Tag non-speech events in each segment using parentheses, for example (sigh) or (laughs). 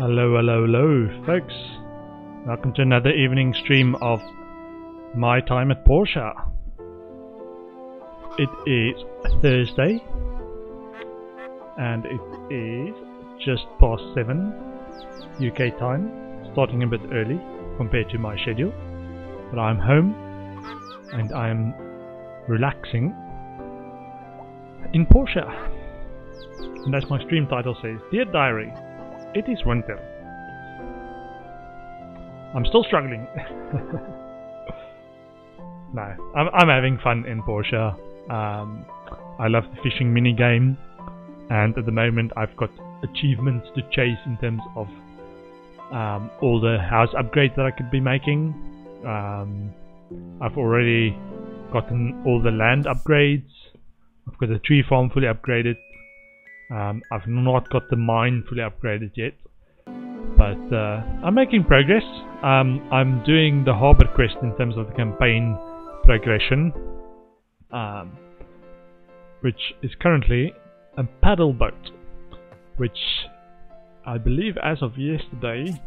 Hello, hello, hello, folks. Welcome to another evening stream of my time at Portia. It is Thursday, and it is just past 7 UK time, starting a bit early compared to my schedule. But I'm home and I'm relaxing in Portia. And as my stream title says, Dear Diary, it is winter. I'm still struggling. (laughs) no, I'm, I'm having fun in Portia. Um, I love the fishing mini game, and at the moment I've got achievements to chase in terms of um, all the house upgrades that I could be making. Um, I've already gotten all the land upgrades. I've got the tree farm fully upgraded. Um, I've not got the mine fully upgraded yet, but uh, I'm making progress. Um, I'm doing the harbor quest in terms of the campaign progression, um, which is currently a paddle boat, which I believe as of yesterday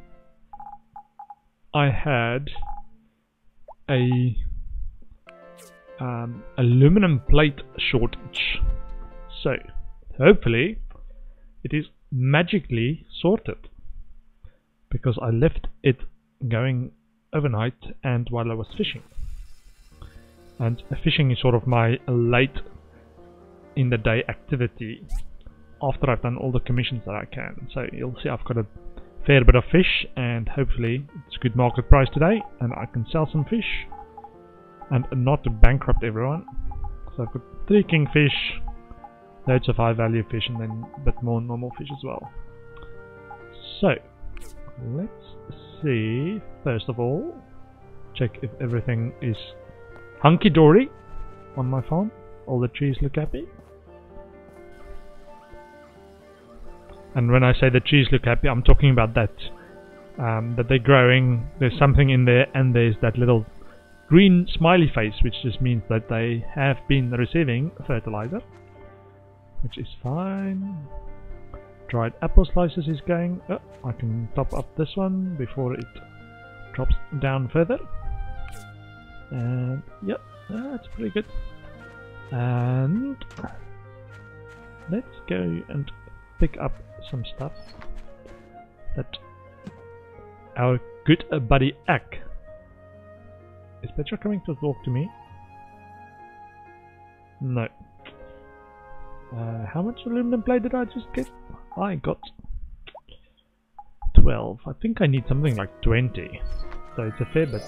I had a um, aluminum plate shortage. So hopefully it is magically sorted because I left it going overnight and while I was fishing. And fishing is sort of my late in the day activity after I've done all the commissions that I can. So you'll see I've got a fair bit of fish and hopefully it's a good market price today and I can sell some fish and not bankrupt everyone. So I've got three kingfish, loads of high value fish and then a bit more normal fish as well. So let's see first of all check if everything is hunky-dory on my farm. All the trees look happy. And when I say the trees look happy, I'm talking about that. Um, that they're growing, there's something in there, and there's that little green smiley face, which just means that they have been receiving fertilizer, which is fine. Dried apple slices is going. Oh, I can top up this one before it drops down further. And yep, that's pretty good. And let's go and pick up some stuff that our good buddy Ack. Is Petra coming to talk to me? No. Uh, how much aluminum plate did I just get? I got 12. I think I need something like 20. So it's a fair bit.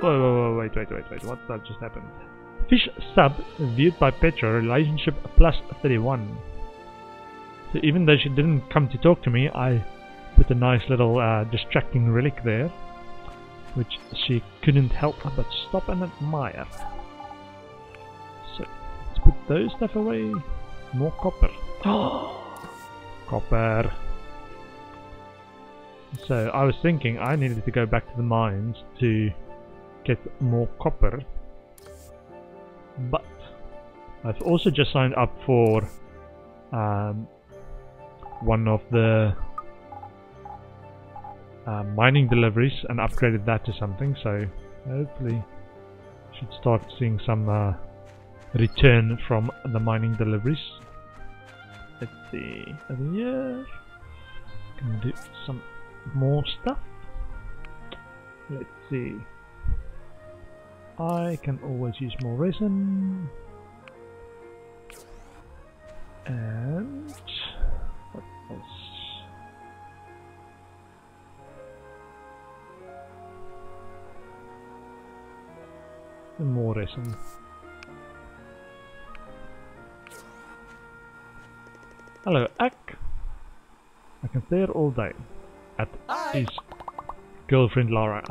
Whoa, whoa, whoa, wait, wait, wait, wait. What that just happened? Fish sub viewed by Petra, relationship plus 31. So even though she didn't come to talk to me, I put a nice little uh, distracting relic there, which she couldn't help but stop and admire. Those stuff away. More copper. (gasps) copper. So I was thinking I needed to go back to the mines to get more copper. But I've also just signed up for um, one of the uh, mining deliveries and upgraded that to something so hopefully should start seeing some uh, return from the mining deliveries. Let's see over here. Can do some more stuff. Let's see. I can always use more resin. And what else? More resin. Hello, Ack. I can stay here all day at Hi. his girlfriend Laura.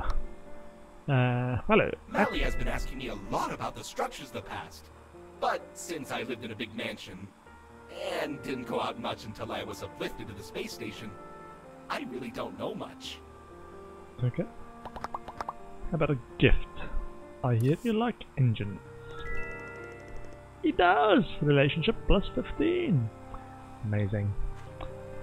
Uh, hello, Ack. Mali has been asking me a lot about the structures of the past. But since I lived in a big mansion, and didn't go out much until I was uplifted to the space station, I really don't know much. Okay. How about a gift? I hear you like engines. He does! Relationship plus 15. Amazing.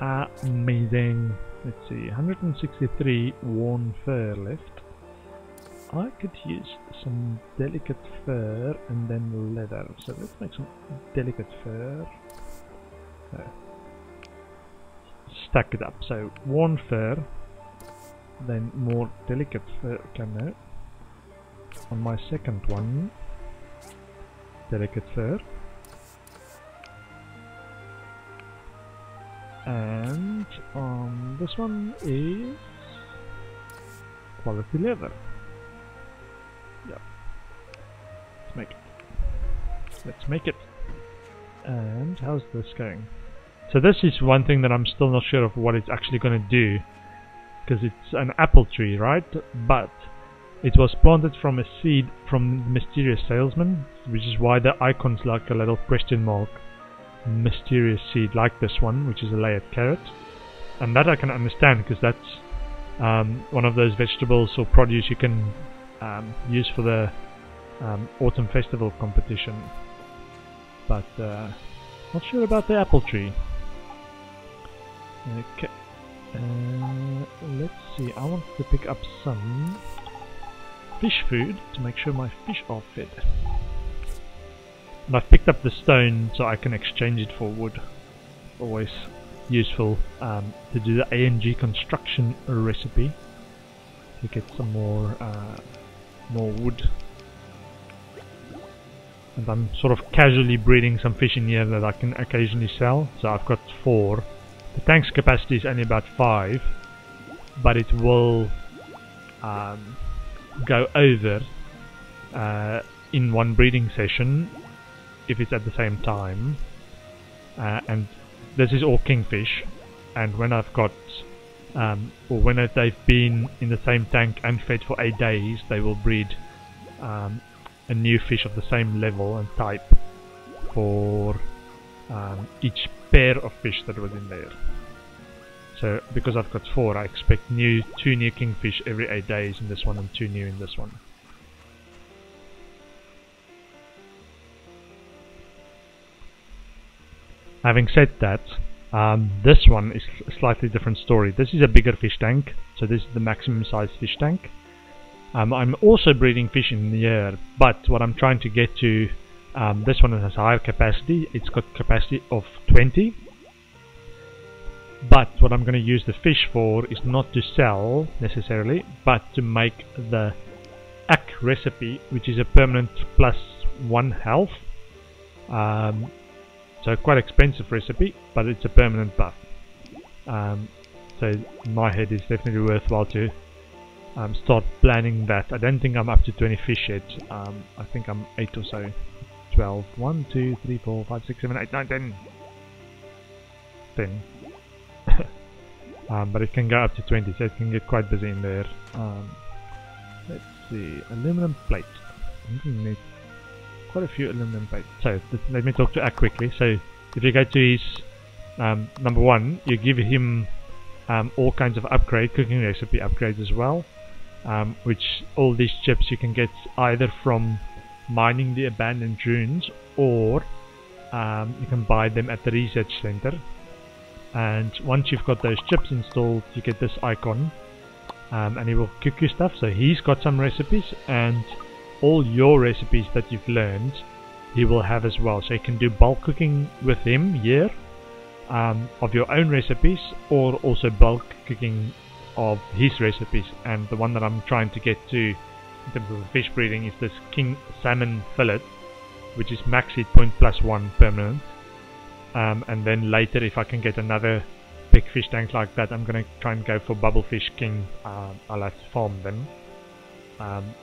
Ah, amazing. Let's see, 163 worn fur left. I could use some delicate fur and then leather. So let's make some delicate fur. So, stack it up. So worn fur, then more delicate fur camo. On my second one, delicate fur. And on this one is quality leather. Yeah. Let's make it. Let's make it. And how's this going? So this is one thing that I'm still not sure of what it's actually going to do. Because it's an apple tree, right? But it was planted from a seed from the mysterious salesman, which is why the icon's like a little question mark. Mysterious seed like this one, which is a layered carrot. And that I can understand because that's um, one of those vegetables or produce you can um, use for the um, autumn festival competition. But uh, not sure about the apple tree. Okay. Uh, let's see. I want to pick up some fish food to make sure my fish are fed. And I've picked up the stone so I can exchange it for wood. Always useful um, to do the A&G construction recipe to get some more uh, more wood. And I'm sort of casually breeding some fish in here that I can occasionally sell. So I've got four. The tank's capacity is only about five, but it will um, go over uh, in one breeding session if it's at the same time. Uh, and this is all kingfish. And when I've got, um, or when they've been in the same tank and fed for eight days, they will breed um, a new fish of the same level and type for um, each pair of fish that was in there. So because I've got four, I expect new two new kingfish every eight days in this one and two new in this one. Having said that, um, this one is a slightly different story. This is a bigger fish tank, so this is the maximum size fish tank. Um, I'm also breeding fish in the air, but what I'm trying to get to, um, this one has higher capacity. It's got capacity of 20. But what I'm going to use the fish for is not to sell necessarily, but to make the Ack recipe, which is a permanent plus one health. Um, so quite expensive recipe, but it's a permanent buff. Um, so my head is definitely worthwhile to um, start planning that. I don't think I'm up to 20 fish yet. Um, I think I'm 8 or so. 12. 1, 2, 3, 4, 5, 6, 7, 8, 9, 10. 10. (laughs) um, but it can go up to 20, so it can get quite busy in there. Um, let's see. Aluminum plate. Quite a few aluminum plates. So let me talk to Ack quickly. So if you go to his um, number one, you give him um, all kinds of upgrade, cooking recipe upgrades as well. Um, which all these chips you can get either from mining the abandoned ruins or um, you can buy them at the research center. And once you've got those chips installed, you get this icon, um, and he will cook you stuff. So he's got some recipes, and all your recipes that you've learned, he will have as well. So you can do bulk cooking with him here um, of your own recipes, or also bulk cooking of his recipes. And the one that I'm trying to get to in terms of fish breeding is this king salmon fillet, which is max hit point plus one permanent. Um, and then later, if I can get another big fish tank like that, I'm gonna try and go for bubblefish king. Uh, I'll have to farm them. Um,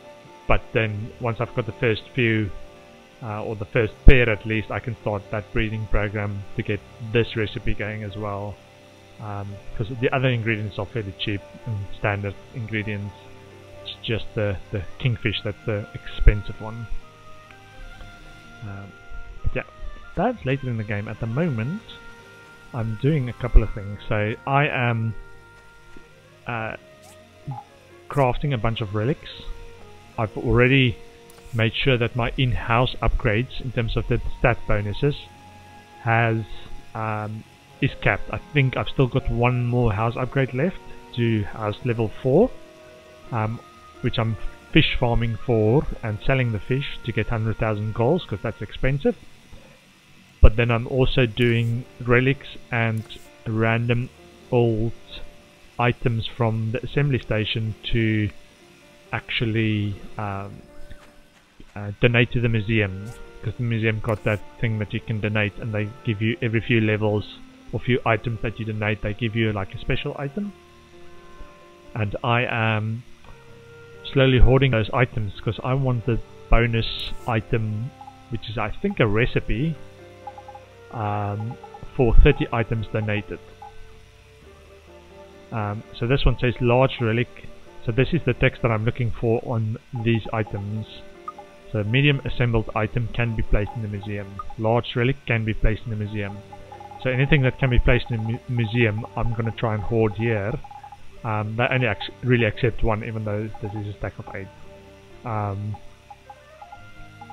but then once I've got the first few uh, or the first pair at least, I can start that breeding program to get this recipe going as well. Because um, the other ingredients are fairly cheap and standard ingredients. It's just the, the kingfish that's the expensive one. Um, yeah, that's later in the game. At the moment, I'm doing a couple of things. So I am uh, crafting a bunch of relics. I've already made sure that my in-house upgrades in terms of the stat bonuses has um, is capped. I think I've still got one more house upgrade left to house level 4 um, which I'm fish farming for and selling the fish to get 100,000 gols because that's expensive but then I'm also doing relics and random old items from the assembly station to actually um, uh, donate to the museum because the museum got that thing that you can donate and they give you every few levels or few items that you donate they give you like a special item and I am slowly hoarding those items because I want the bonus item which is I think a recipe um, for 30 items donated um, so this one says large relic. So this is the text that I'm looking for on these items. So medium assembled item can be placed in the museum. Large relic can be placed in the museum. So anything that can be placed in the mu museum, I'm going to try and hoard here. Um, they only ac really accept one, even though this is a stack of eight. Um,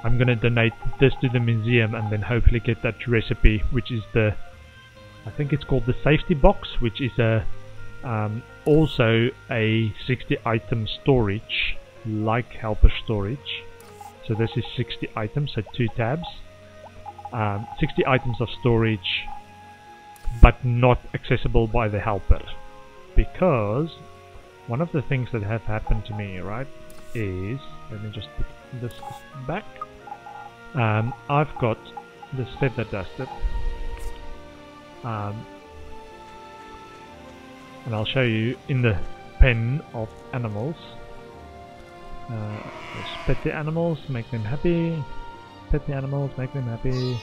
I'm going to donate this to the museum and then hopefully get that recipe, which is the, I think it's called the safety box, which is a um, also a 60 item storage like helper storage. So this is 60 items so two tabs. Um, 60 items of storage but not accessible by the helper. Because one of the things that have happened to me right is let me just put this back. Um, I've got this feather duster. Um, and I'll show you in the pen of animals. Uh, pet the animals, make them happy. Pet the animals, make them happy.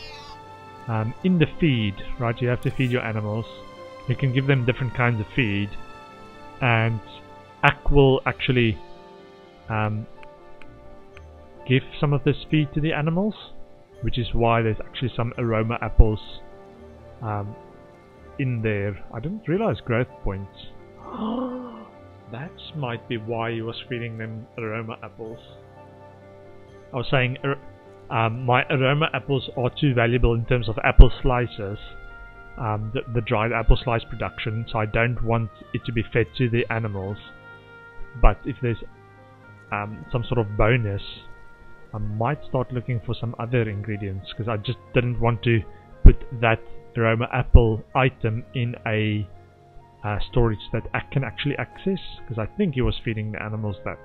Um, in the feed, right, you have to feed your animals. You can give them different kinds of feed, and Ack will actually um, give some of this feed to the animals, which is why there's actually some aroma apples um, in there. I didn't realize growth points. (gasps) that might be why he was feeding them aroma apples. I was saying um, my aroma apples are too valuable in terms of apple slices, um, the, the dried apple slice production, so I don't want it to be fed to the animals. But if there's um, some sort of bonus, I might start looking for some other ingredients because I just didn't want to put that aroma apple item in a uh, storage that I can actually access because I think he was feeding the animals that.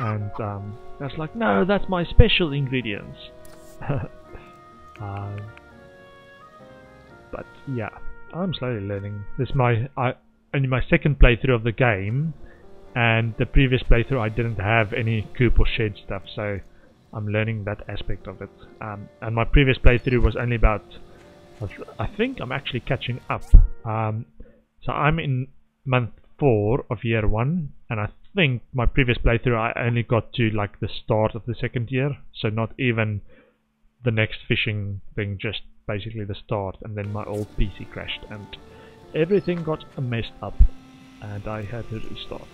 And um, was like no that's my special ingredients. Uh, (laughs) but yeah I'm slowly learning. This is my I, only my second playthrough of the game and the previous playthrough I didn't have any coop or shed stuff so I'm learning that aspect of it. Um, and my previous playthrough was only about I think I'm actually catching up. Um, so I'm in month four of year one, and I think my previous playthrough I only got to like the start of the second year, so not even the next fishing thing, just basically the start, and then my old PC crashed and everything got messed up, and I had to restart.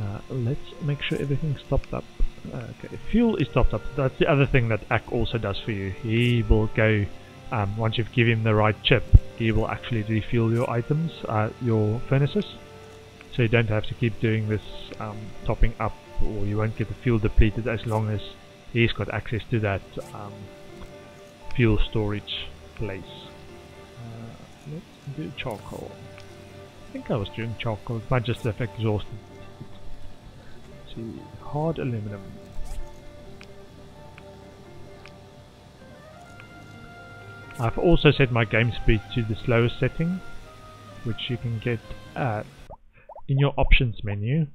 Uh, let's make sure everything's topped up. Okay, fuel is topped up. That's the other thing that Ack also does for you. He will go um, once you've given him the right chip, he will actually refuel your items, uh, your furnaces. So you don't have to keep doing this um, topping up, or you won't get the fuel depleted as long as he's got access to that um, fuel storage place. Uh, let's do charcoal. I think I was doing charcoal, it might just have exhausted. Let's see, hard aluminum. I've also set my game speed to the slowest setting, which you can get at in your options menu.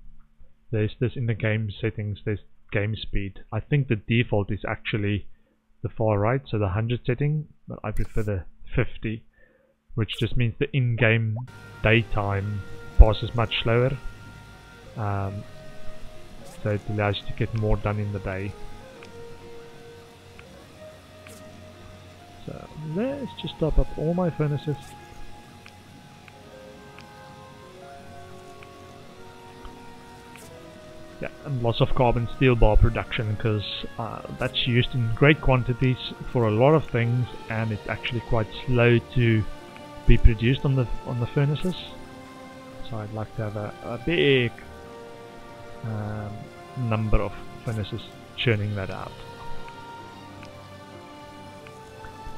there's this in the game settings, there's game speed. I think the default is actually the far right, so the 100 setting, but I prefer the 50, which just means the in-game daytime passes much slower. Um, so it allows you to get more done in the day. So let's just top up all my furnaces. Yeah, and lots of carbon steel bar production because uh, that's used in great quantities for a lot of things and it's actually quite slow to be produced on the on the furnaces. So I'd like to have a, a big um, number of furnaces churning that out.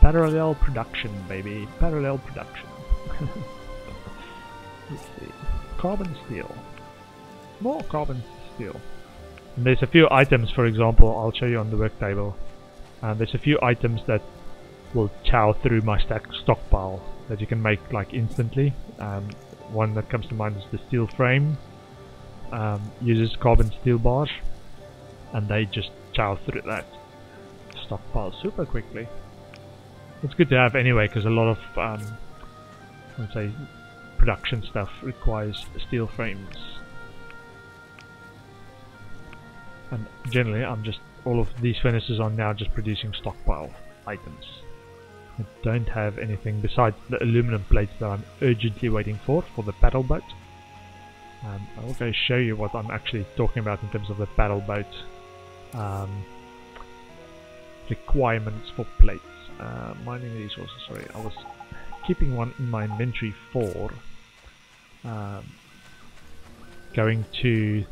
Parallel production, baby. Parallel production. (laughs) Let's see. Carbon steel. More carbon steel. And there's a few items, for example, I'll show you on the work table. Uh, there's a few items that will chow through my stack stockpile that you can make like instantly. Um, one that comes to mind is the steel frame. Um, uses carbon steel bars and they just chow through that stockpile super quickly. It's good to have anyway because a lot of um, let's say production stuff requires steel frames. And generally I'm just all of these furnaces are now just producing stockpile items. I don't have anything besides the aluminum plates that I'm urgently waiting for for the paddle boat. Um, I'll go show you what I'm actually talking about in terms of the paddle boat um, requirements for plates uh, mining resources sorry. I was keeping one in my inventory for um, going to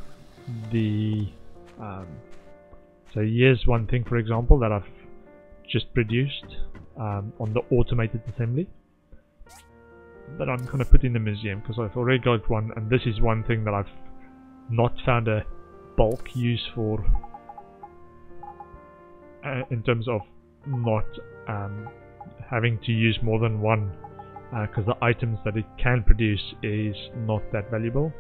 the um, so here's one thing, for example, that I've just produced um, on the automated assembly that I'm going to put in the museum because I've already got one and this is one thing that I've not found a bulk use for uh, in terms of not um, having to use more than one because uh, the items that it can produce is not that valuable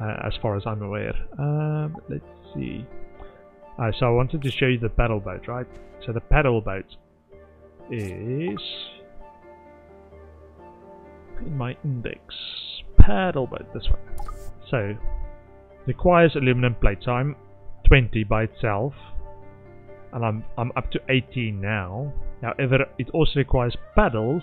uh, as far as I'm aware. Um, let's see. Uh, so I wanted to show you the paddle boat, right? So the paddle boat is in my index. Paddle boat, this one. So requires aluminum plate. So I'm 20 by itself, and I'm I'm up to 18 now. However, it also requires paddles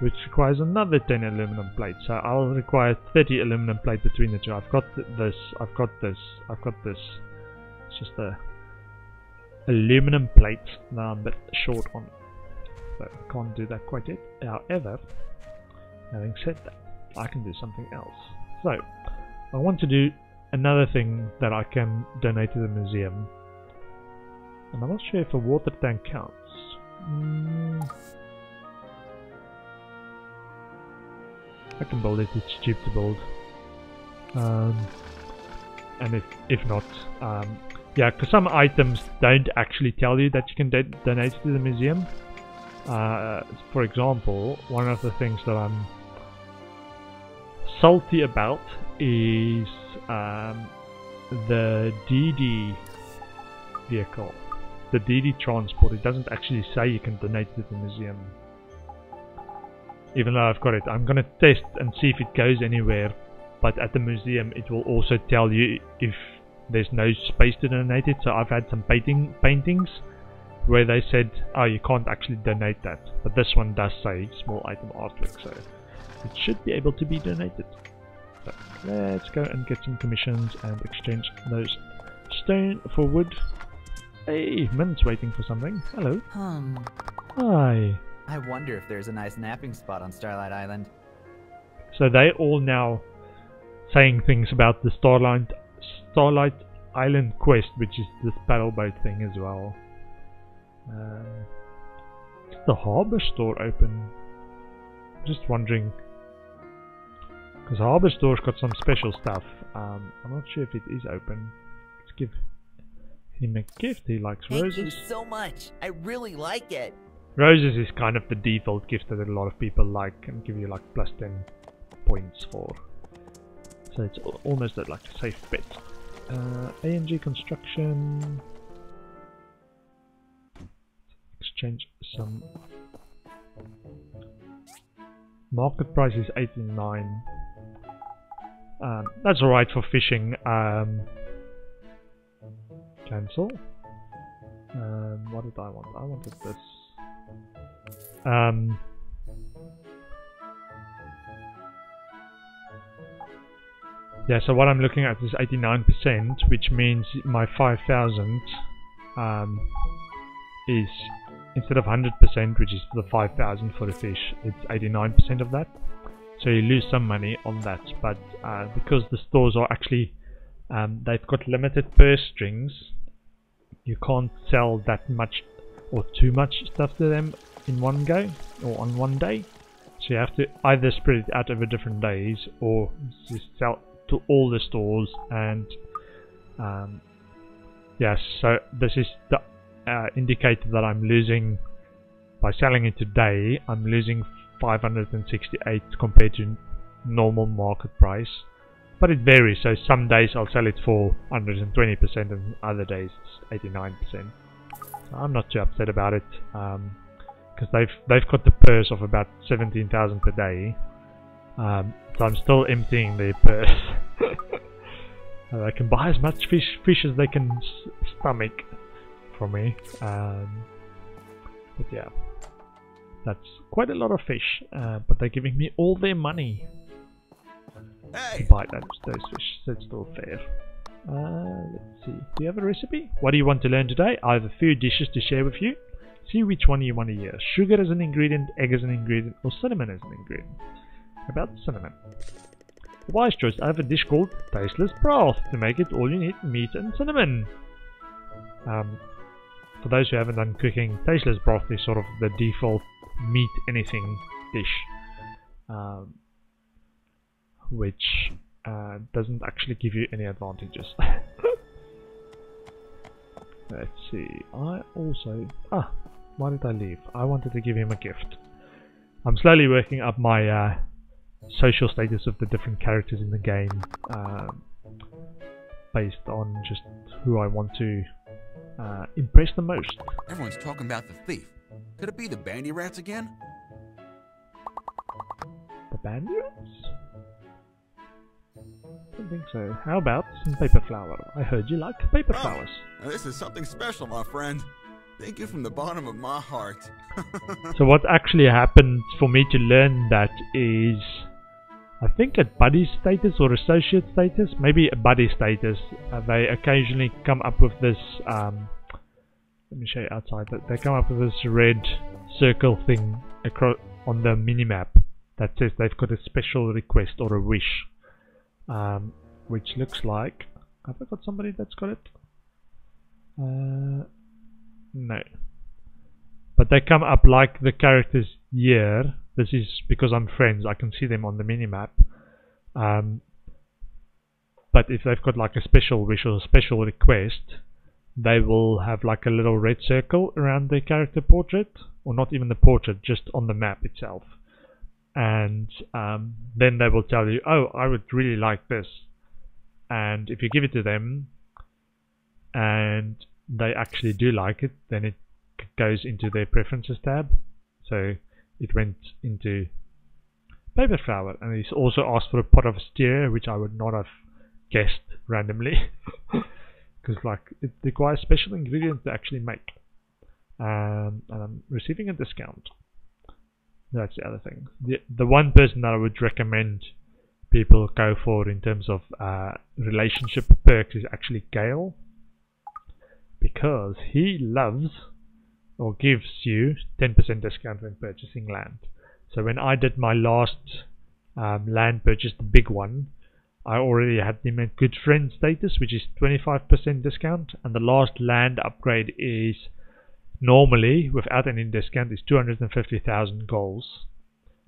which requires another 10 aluminum plates. So I'll require 30 aluminum plate between the two. I've got th this, I've got this, I've got this. It's just a aluminum plate that I'm a bit short on. So I can't do that quite yet. However, having said that, I can do something else. So, I want to do another thing that I can donate to the museum. And I'm not sure if a water tank counts. Mm. I can build it, it's cheap to build. Um, and if, if not, um, yeah, because some items don't actually tell you that you can donate to the museum. Uh, for example, one of the things that I'm salty about is um, the DD vehicle, the DD transport. It doesn't actually say you can donate to the museum even though I've got it. I'm gonna test and see if it goes anywhere, but at the museum it will also tell you if there's no space to donate it. So I've had some painting paintings where they said, oh, you can't actually donate that, but this one does say small item artwork, so it should be able to be donated. So let's go and get some commissions and exchange those stone for wood. Hey, Mint's waiting for something. Hello. Hmm. Hi. I wonder if there's a nice napping spot on Starlight Island. So they all now saying things about the Starlight Starlight Island quest, which is this paddle boat thing as well. Um, is the harbor store open? Just wondering, because harbor store's got some special stuff. Um, I'm not sure if it is open. Let's give him a gift. He likes Thank roses. you so much. I really like it. Roses is kind of the default gift that a lot of people like and give you like plus 10 points for. So it's almost at like a safe bet. Uh, A&G construction. Exchange some. Market price is 89. Um, that's alright for fishing. Um, cancel. Um, what did I want? I wanted this. Um, yeah, so what I'm looking at is 89%, which means my 5,000 um, is instead of 100%, which is the 5,000 for the fish, it's 89% of that. So you lose some money on that, but uh, because the stores are actually um, they've got limited purse strings, you can't sell that much or too much stuff to them in one go or on one day. So you have to either spread it out over different days or just sell to all the stores and um, yes, so this is the uh, indicator that I'm losing by selling it today. I'm losing 568 compared to normal market price, but it varies. So some days I'll sell it for 120% and other days it's 89%. So I'm not too upset about it because they've they've got the purse of about 17,000 per day. Um, so I'm still emptying their (laughs) purse. They can buy as much fish fish as they can stomach from me. Um, but yeah, that's quite a lot of fish. Uh, but they're giving me all their money Hey, buy those, those fish. So it's still fair. Uh, let's see. Do you have a recipe? What do you want to learn today? I have a few dishes to share with you. See which one you want to hear. Sugar as an ingredient, egg as an ingredient, or cinnamon as an ingredient. About cinnamon. Wise choice. I have a dish called tasteless broth. To make it, all you need meat and cinnamon. Um, for those who haven't done cooking, tasteless broth is sort of the default meat anything dish, um, which uh, doesn't actually give you any advantages. (laughs) Let's see. I also ah, why did I leave? I wanted to give him a gift. I'm slowly working up my uh, social status of the different characters in the game, um, based on just who I want to uh, impress the most. everyone's talking about the thief. Could it be the bandy rats again? The bandits? Don't think so. How about some paper flower? I heard you like paper Oh. flowers. This is something special, my friend. Thank you from the bottom of my heart. (laughs) So what actually happened for me to learn that is, I think at buddy status or associate status, maybe a buddy status, uh, they occasionally come up with this. Um, let me show you outside. That they come up with this red circle thing across on the minimap that says they've got a special request or a wish, um, which looks like. Have I got somebody that's got it? Uh, no but they come up like the characters here. This is because I'm friends, I can see them on the minimap. Um, but if they've got like a special wish or a special request, they will have like a little red circle around their character portrait, or not even the portrait, just on the map itself. And um, then they will tell you, oh, I would really like this. And if you give it to them, and they actually do like it, then it goes into their preferences tab. So it went into paper flower, and he's also asked for a pot of steer, which I would not have guessed randomly, (laughs) because like it requires special ingredients to actually make. Um, and I'm receiving a discount. That's the other thing. The the one person that I would recommend people go for in terms of uh, relationship perks is actually Gale, because he loves or gives you 10% discount when purchasing land. So when I did my last um, land purchase, the big one, I already had him at good friend status, which is 25% discount, and the last land upgrade is normally, without any discount, is 250,000 gols.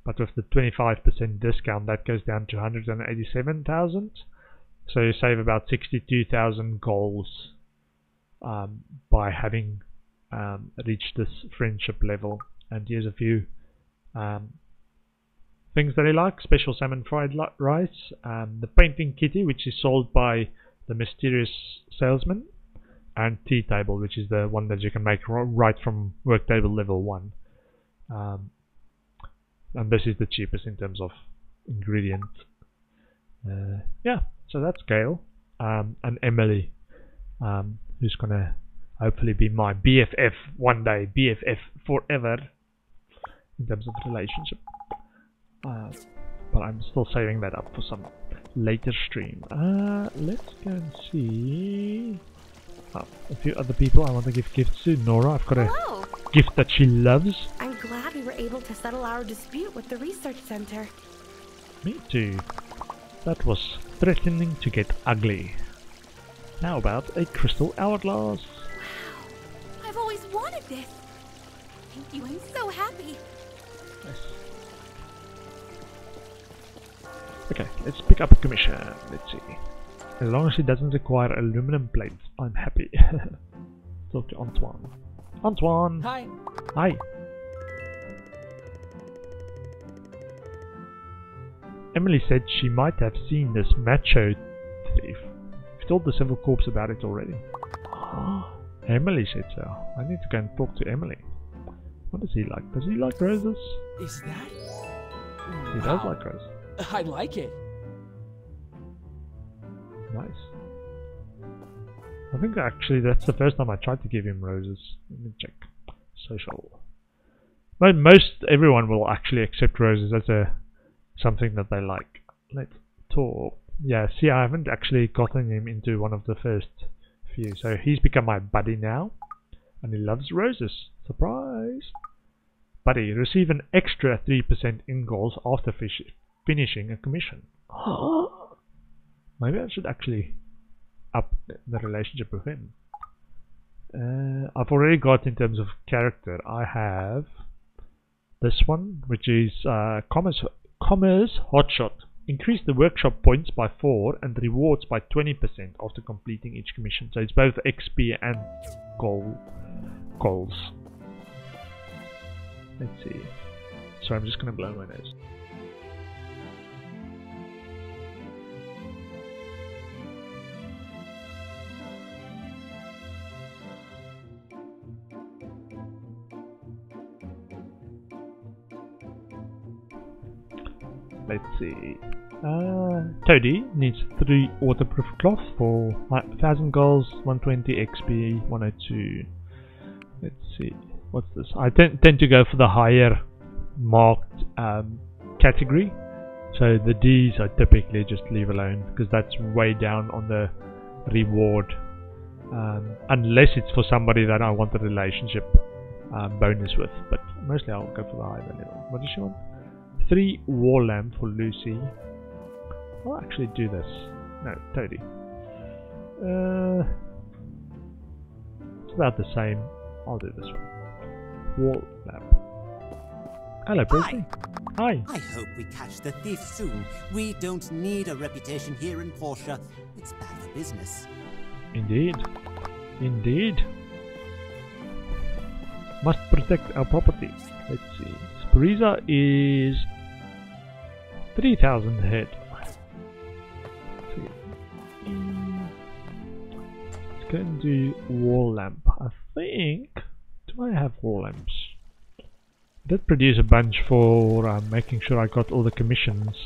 But with the 25% discount, that goes down to 187,000. So you save about 62,000 gols um, by having um, reach this friendship level. And here's a few um, things that I like: special salmon fried rice, um, the painting kitty, which is sold by the mysterious salesman, and tea table, which is the one that you can make right from work table level one. Um, and this is the cheapest in terms of ingredient. Uh, yeah, so that's Gale um, and Emily, um, who's gonna hopefully be my BFF one day, BFF forever in terms of relationship. Uh, but I'm still saving that up for some later stream. Uh, let's go and see. Oh, a few other people I want to give gifts to. Nora, I've got a Hello. gift that she loves. I'm glad we were able to settle our dispute with the research center. Me too. That was threatening to get ugly. How about a crystal hourglass? Wow, I've always wanted this. Thank you. I'm so happy. Okay, let's pick up a commission. Let's see. As long as she doesn't require aluminum plates, I'm happy. (laughs) Talk to Antoine. Antoine! Hi. Hi! Emily said she might have seen this macho thief. We've told the Civil Corps about it already. (gasps) Emily said so. I need to go and talk to Emily. What does he like? Does he like roses? Is that? He does like roses. I like it. Nice. I think actually that's the first time I tried to give him roses. Let me check. Social. But most everyone will actually accept roses as a something that they like. Let's talk. Yeah, see I haven't actually gotten him into one of the first few. So he's become my buddy now. And he loves roses. Surprise! Buddy, receive an extra 3% in gols after finishing a commission. (gasps) Oh, Maybe I should actually up the relationship with him. Uh, I've already got in terms of character. I have this one, which is uh, Commerce, Commerce Hotshot. Increase the workshop points by 4 and the rewards by 20% after completing each commission. So it's both XP and gol gols. Let's see. So I'm just going to blow my nose. Let's see. Uh, Toady needs 3 waterproof cloth for 1000 gols, 120 XP, 102. Let's see. What's this? I tend, tend to go for the higher marked um, category. So the D's I typically just leave alone because that's way down on the reward. Um, unless it's for somebody that I want a relationship um, bonus with. But mostly I'll go for the higher level. What does she want? Three wall lamp for Lucy. I'll actually do this. No, Toady. Uh, it's about the same. I'll do this one. Wall lamp. Hello, Presley. Hi. I hope we catch the thief soon. We don't need a reputation here in Portia. It's bad for business. Indeed. Indeed. Must protect our property. Let's see. Sporeza is 3000 head. Let's go and do wall lamp. I think. Do I have wall lamps? I did produce a bunch for um, making sure I got all the commissions.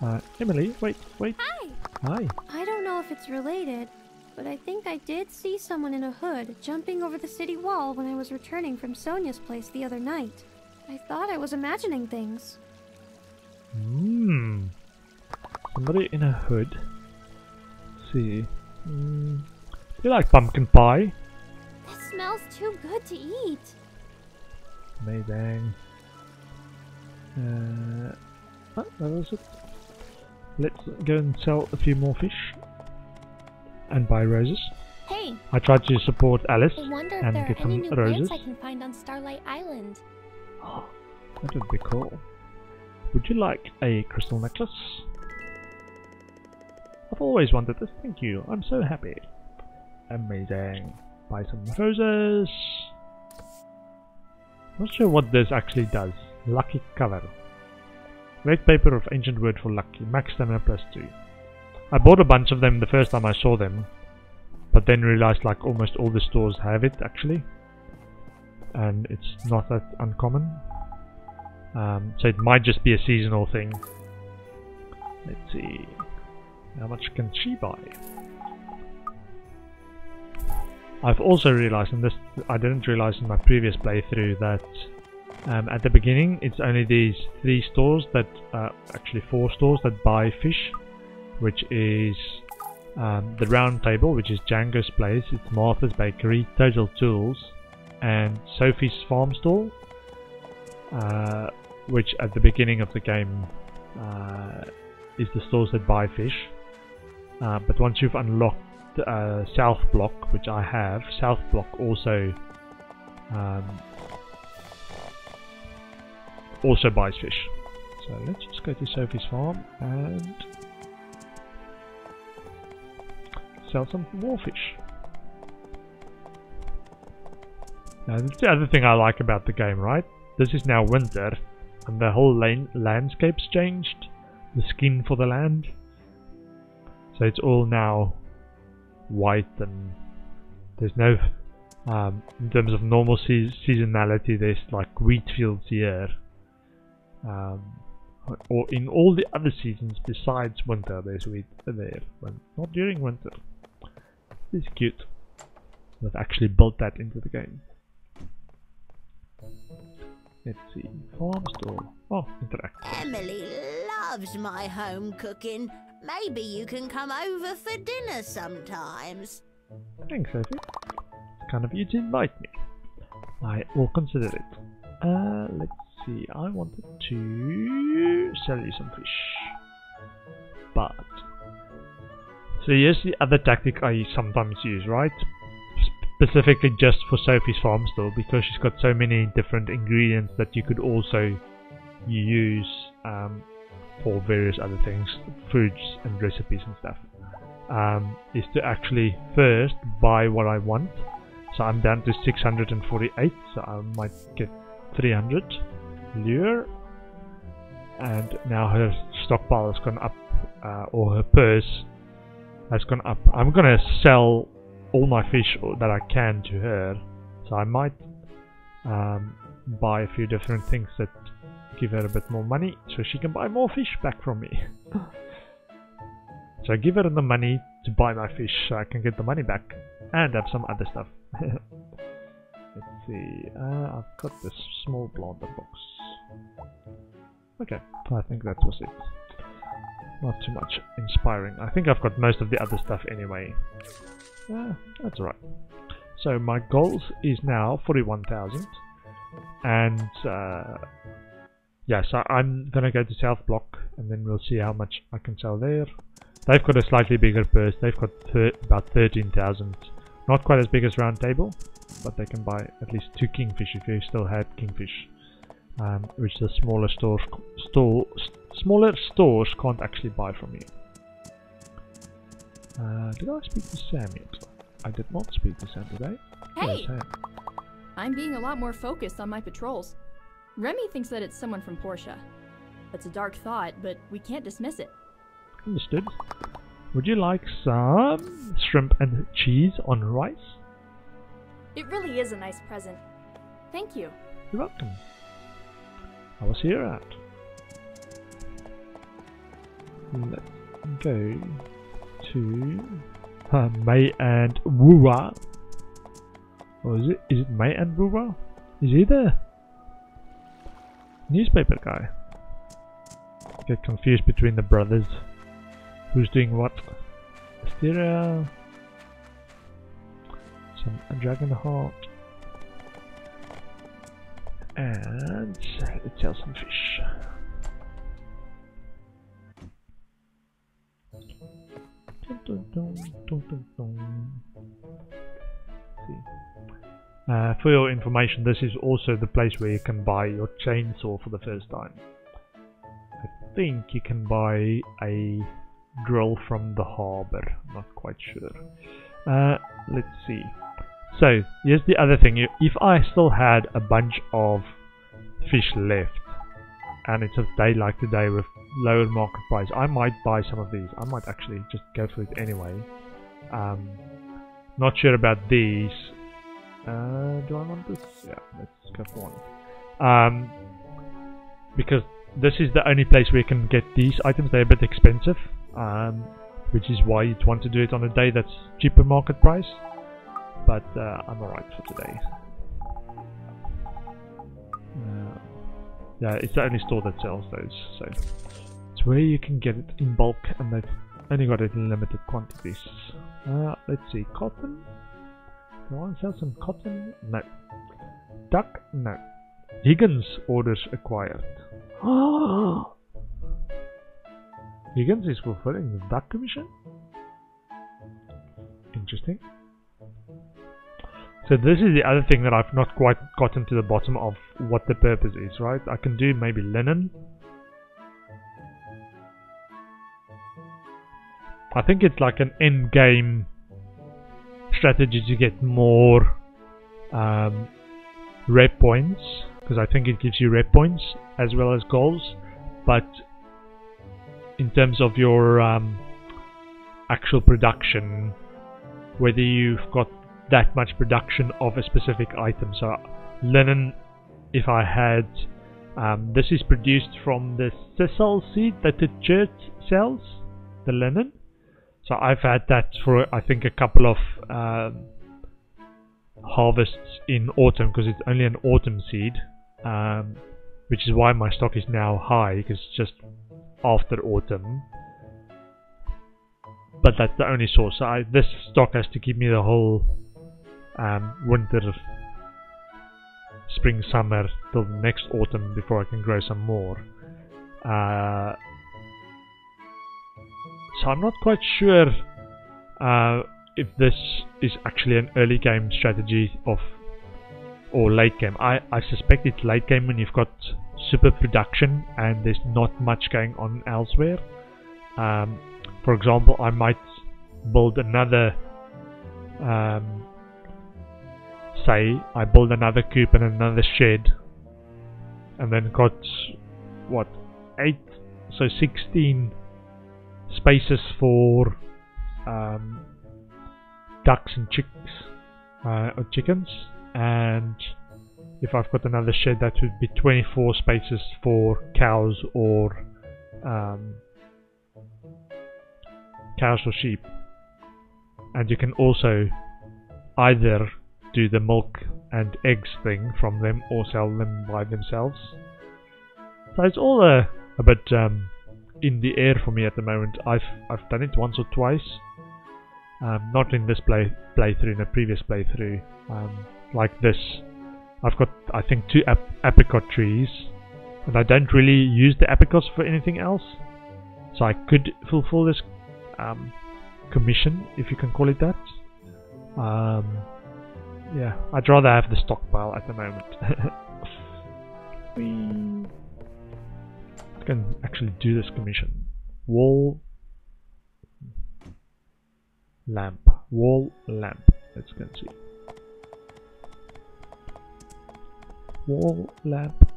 Uh, Emily, wait, wait. Hi! Hi. I don't know if it's related, but I think I did see someone in a hood jumping over the city wall when I was returning from Sonia's place the other night. I thought I was imagining things. Hmm. Somebody in a hood. Let's see. Mm. Do you like pumpkin pie? That smells too good to eat. Amazing. Uh, oh, that was it. Let's go and sell a few more fish. And buy roses. Hey, I tried to support Alice I wonder if and get some roses. I can find on Starlight Island. That would be cool. Would you like a crystal necklace? I've always wanted this. Thank you. I'm so happy. Amazing. Buy some roses. Not sure what this actually does. Lucky cover. Red paper of ancient word for lucky. Max stamina plus 2. I bought a bunch of them the first time I saw them. But then realized like almost all the stores have it actually. And it's not that uncommon. Um, so it might just be a seasonal thing. Let's see. How much can she buy? I've also realized, and this I didn't realize in my previous playthrough, that um, at the beginning it's only these three stores that, uh, actually four stores that buy fish, which is um, the Round Table, which is Django's place, it's Martha's Bakery, Total Tools, and Sophie's Farm Stall, uh, which at the beginning of the game uh, is the stores that buy fish. Uh, but once you've unlocked uh, South Block, which I have, South Block also um, also buys fish. So let's just go to Sophie's farm and sell some more fish. Now, that's the other thing I like about the game, right? This is now winter, and the whole landscape's changed. The skin for the land. So it's all now white and there's no um, in terms of normal se seasonality there's like wheat fields here um, or in all the other seasons besides winter there's wheat there but not during winter is cute they've actually built that into the game let's see farm store oh interact Emily loves my home cooking. Maybe you can come over for dinner sometimes. Thanks, Sophie. It's kind of you to invite me. I will consider it. Uh, let's see. I wanted to sell you some fish. But. So, here's the other tactic I sometimes use, right? Specifically just for Sophie's farm store because she's got so many different ingredients that you could also use um, for various other things, foods and recipes and stuff, um, is to actually first buy what I want. So I'm down to 648, so I might get 300 lure. And now her stockpile has gone up, uh, or her purse has gone up. I'm gonna sell all my fish that I can to her, so I might um, buy a few different things that give her a bit more money so she can buy more fish back from me. (laughs) so I give her the money to buy my fish so I can get the money back and have some other stuff. (laughs) Let's see, uh, I've got this small blonder box. Okay, I think that was it. Not too much inspiring. I think I've got most of the other stuff anyway. Uh, that's alright. So my gols is now 41,000 and uh, yeah, so I'm gonna go to South Block and then we'll see how much I can sell there. They've got a slightly bigger purse. They've got thir about 13,000. Not quite as big as Round Table, but they can buy at least two kingfish if you still had kingfish, um, which the smaller stores store smaller stores can't actually buy from you. Uh, did I speak to Sam yet? I did not speak to Sam today. Hey! Sam. I'm being a lot more focused on my patrols. Remy thinks that it's someone from Portia. That's a dark thought, but we can't dismiss it. Understood. Would you like some shrimp and cheese on rice? It really is a nice present. Thank you. You're welcome. I will see you around. Let's go to uh, May and Wura. Or is it? Is it May and Wura? Is he there? Newspaper guy. Get confused between the brothers. Who's doing what? Asteria. Some dragon heart. And let's sell some fish. Uh, for your information, this is also the place where you can buy your chainsaw for the first time. I think you can buy a drill from the harbor, not quite sure. Uh, let's see. So, here's the other thing. If I still had a bunch of fish left, and it's a day like today with lower market price, I might buy some of these. I might actually just go for it anyway. Um, not sure about these. Uh, do I want this? Yeah, let's go for one. Um, because this is the only place where you can get these items. They're a bit expensive, um, which is why you'd want to do it on a day that's cheaper market price. But uh, I'm alright for today. Yeah, it's the only store that sells those, so it's where you can get it in bulk, and they've only got it in limited quantities. Uh, let's see, cotton. Do I want to sell some cotton? No. Duck? No. Higgins orders acquired. (gasps) Higgins is fulfilling the duck commission? Interesting. So this is the other thing that I've not quite gotten to the bottom of what the purpose is, right? I can do maybe linen. I think it's like an end game strategy to get more um, rep points because I think it gives you rep points as well as gols but in terms of your um, actual production whether you've got that much production of a specific item so linen if I had um, this is produced from the sisal seed that the church sells the linen so I've had that for I think a couple of um, harvests in autumn because it's only an autumn seed, um, which is why my stock is now high because it's just after autumn. But that's the only source. So I, this stock has to give me the whole um, winter, spring, summer till next autumn before I can grow some more. Uh, so I'm not quite sure uh, if this is actually an early game strategy of or late game. I, I suspect it's late game when you've got super production and there's not much going on elsewhere. Um, for example, I might build another um, say I build another coop and another shed. And then got what 8 so 16 spaces for um, ducks and chicks uh, or chickens. And if I've got another shed that would be 24 spaces for cows or um, cows or sheep. And you can also either do the milk and eggs thing from them or sell them by themselves so it's all a, a bit um, in the air for me at the moment. I've I've done it once or twice, um, not in this play playthrough, in a previous playthrough. Um, like this, I've got I think two ap apricot trees, and I don't really use the apricots for anything else. So I could fulfill this um, commission, if you can call it that. Yeah, I'd rather have the stockpile at the moment. (laughs) we can actually do this commission. Wall lamp. Wall lamp. Let's go and see. Wall lamp.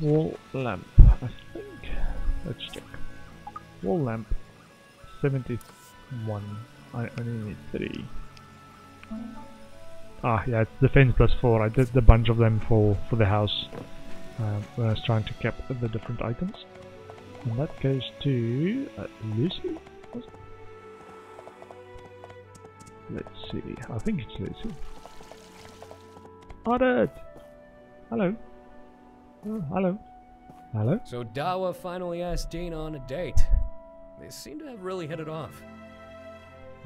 Wall lamp, I think. Let's check. Wall lamp, 71. I only need 3. Ah, yeah, it's defense plus 4. I did the bunch of them for, for the house uh, when I was trying to cap the different items. And that goes to uh, Lucy? Let's see. I think it's Lucy. Audit! Hello. Oh, hello. Hello? So Dawa finally asked Dana on a date. They seem to have really hit it off.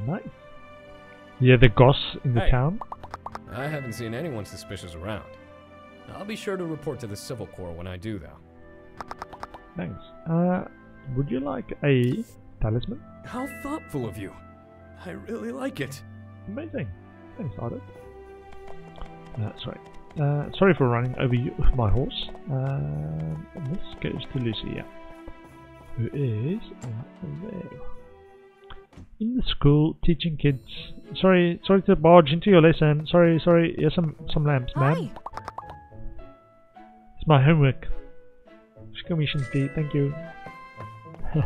Nice. Yeah, the goss in the Hey. town. I haven't seen anyone suspicious around. I'll be sure to report to the Civil Corps when I do, though. Thanks. Uh, would you like a talisman? How thoughtful of you. I really like it. Amazing. Thanks, Audit. That's sorry. Uh, sorry for running over you with (laughs) my horse. Um, this goes to Lucia, who is in there. In the school, teaching kids. Sorry, sorry to barge into your lesson. Sorry, sorry. Here's some some lamps, ma'am. It's my homework. Commission fee. Thank you. (laughs)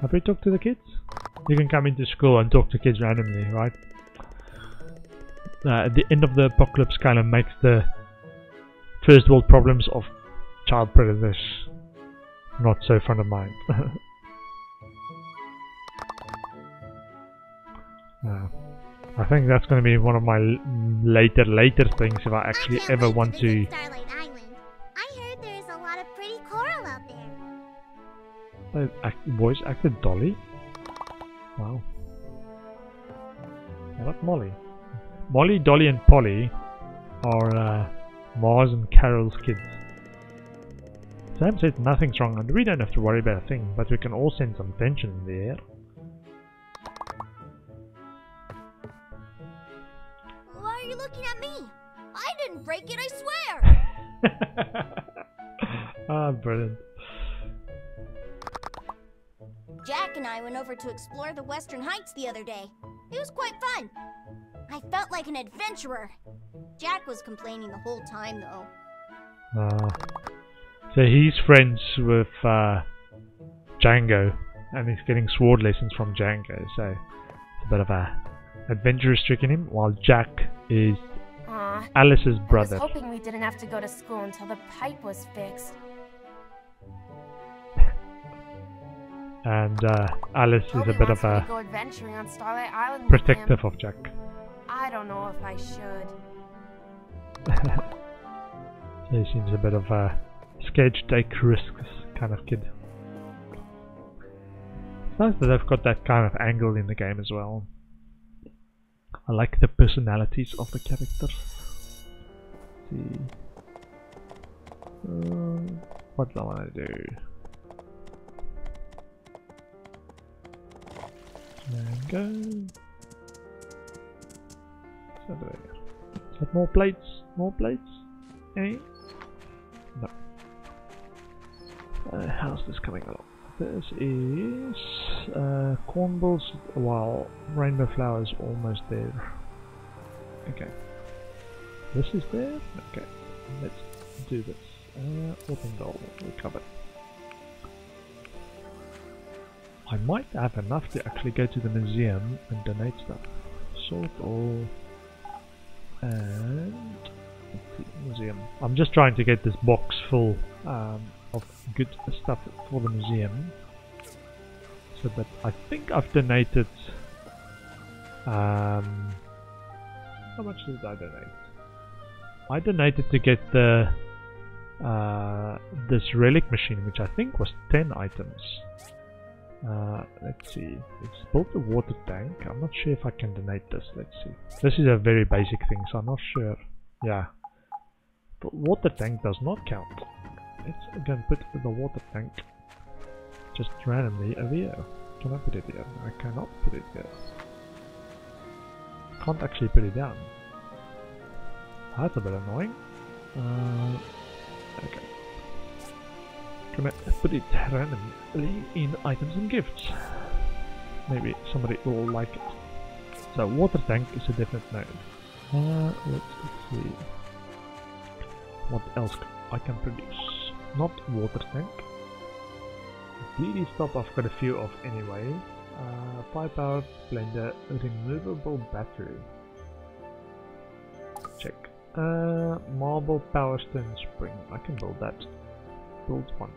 Have we talked to the kids? You can come into school and talk to kids randomly, right? Uh, at the end of the apocalypse kind of makes the first world problems of child predators not so front of mind. (laughs) uh, I think that's going to be one of my later, later things if I actually ever want to. Starlight Island. I heard there's a lot of pretty coral out there. Uh, act, voice acted Dolly? Wow. I like Molly. Molly, Dolly, and Polly are uh, Mars and Carol's kids. Sam said nothing's wrong and we don't have to worry about a thing, but we can all send some tension in the air. Why are you looking at me? I didn't break it, I swear! (laughs) ah, brilliant. Jack and I went over to explore the Western Heights the other day. It was quite fun. I felt like an adventurer. Jack was complaining the whole time, though. Uh, so he's friends with uh, Django, and he's getting sword lessons from Django. So it's a bit of a adventurous streak in him, while Jack is Aw, Alice's I brother. was hoping we didn't have to go to school until the pipe was fixed. and uh, Alice is a bit of a go adventuring on Starlight Island protective of Jack. I don't know if I should. (laughs) He seems a bit of a to take risks kind of kid. It's nice that they've got that kind of angle in the game as well. I like the personalities of the characters. Let's see. Um, what do I want to do? Mango. That more plates? More plates? Eh? No. Uh, how's this coming along? This is uh, cornballs. Well, rainbow flowers almost there. Okay. This is there. Okay. Let's do this. Uh, open goal. We covered. I might have enough to actually go to the museum and donate stuff. Sort of. And museum. I'm just trying to get this box full um, of good stuff for the museum. So that I think I've donated. Um, how much did I donate? I donated to get the uh, this relic machine, which I think was 10 items. Uh, let's see. It's built a water tank. I'm not sure if I can donate this. Let's see. This is a very basic thing, so I'm not sure. Yeah. The water tank does not count. Let's again put the water tank just randomly over here. Can I put it here? I cannot put it here. Can't actually put it down. That's a bit annoying. Uh, okay. Can I put it randomly in items and gifts? Maybe somebody will like it. So water tank is a definite no. Uh, let's see. What else I can produce? Not water tank. DD stop I've got a few of anyway. Uh, firepower blender, removable battery. Check. Uh, marble power stone spring. I can build that. Build one.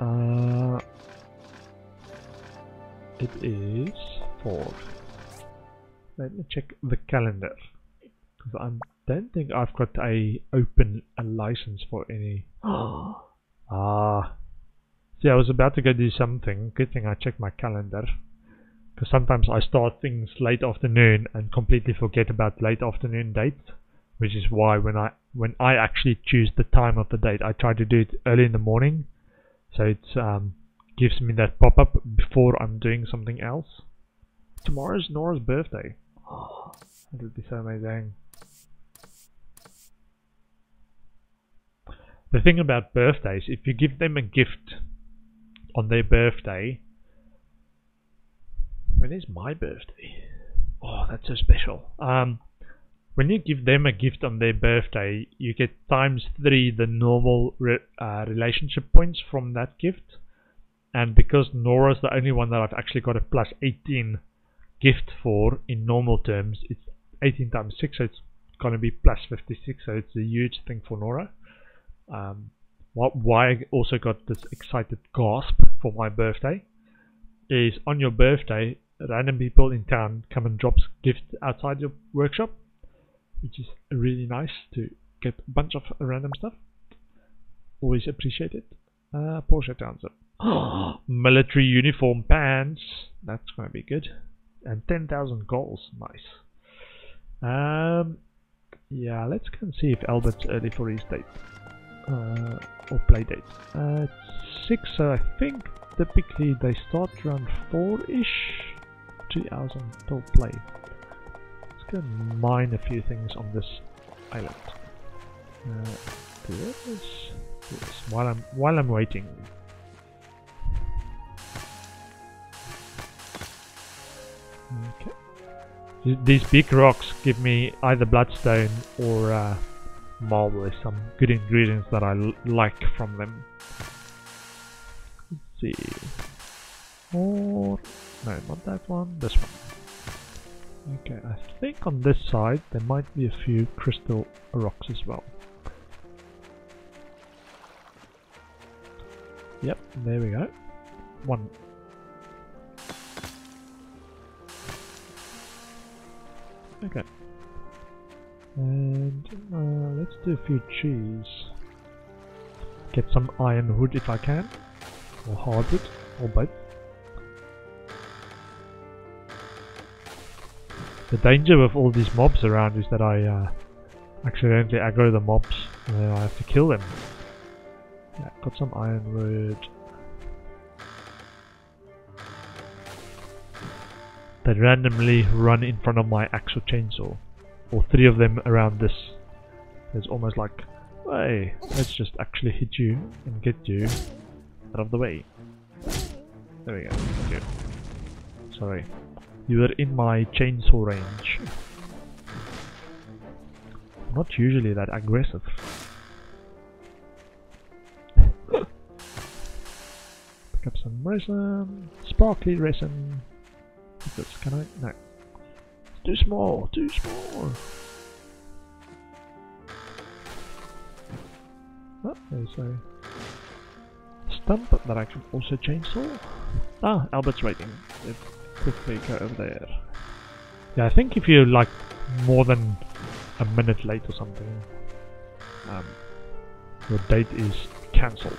Uh, it is 4. Let me check the calendar because I don't think I've got a open a license for any. (gasps) ah, see, I was about to go do something. Good thing I checked my calendar because sometimes I start things late afternoon and completely forget about late afternoon dates, which is why when I when I actually choose the time of the date, I try to do it early in the morning, so it um, gives me that pop up before I'm doing something else. Tomorrow's Nora's birthday. Oh, (gasps) that would be so amazing. The thing about birthdays, if you give them a gift on their birthday, when is my birthday? Oh, that's so special. Um, when you give them a gift on their birthday, you get times three the normal re uh, relationship points from that gift. And because Nora's the only one that I've actually got a plus 18 gift for in normal terms, it's 18 times 6, so it's going to be plus 56, so it's a huge thing for Nora. Um, why I also got this excited gasp for my birthday is on your birthday, random people in town come and drop gifts outside your workshop, which is really nice to get a bunch of random stuff. Always appreciate it. Uh, Portia Townsend. (gasps) Military uniform pants. That's going to be good. And 10,000 gols. Nice. Um, yeah, let's go and see if Albert's early for his date. Uh, or play date. Uh, 6, so I think typically they start around 4-ish. 3 hours until play. Let's mine a few things on this island. Uh, this, this while I'm while I'm waiting. Okay. These big rocks give me either bloodstone or uh, marble. There's some good ingredients that I like from them. Let's see. Or no, not that one. This one. Okay, I think on this side there might be a few crystal rocks as well. Yep, there we go. One Okay. And uh, let's do a few trees. Get some iron wood if I can. Or hardwood. Or both. The danger with all these mobs around is that I uh, accidentally aggro the mobs and then I have to kill them. Yeah, got some iron wood. that randomly run in front of my axe or chainsaw. Or three of them around this. It's almost like, hey, let's just actually hit you and get you out of the way. There we go. Sorry. You were in my chainsaw range. Not usually that aggressive. (laughs) Pick up some resin. Sparkly resin. This, can I? No. It's too small, too small. Oh, there's a stump that I can also chainsaw. Ah, Albert's waiting. Let's quickly go over there. Yeah, I think if you're like more than a minute late or something, um, your date is cancelled.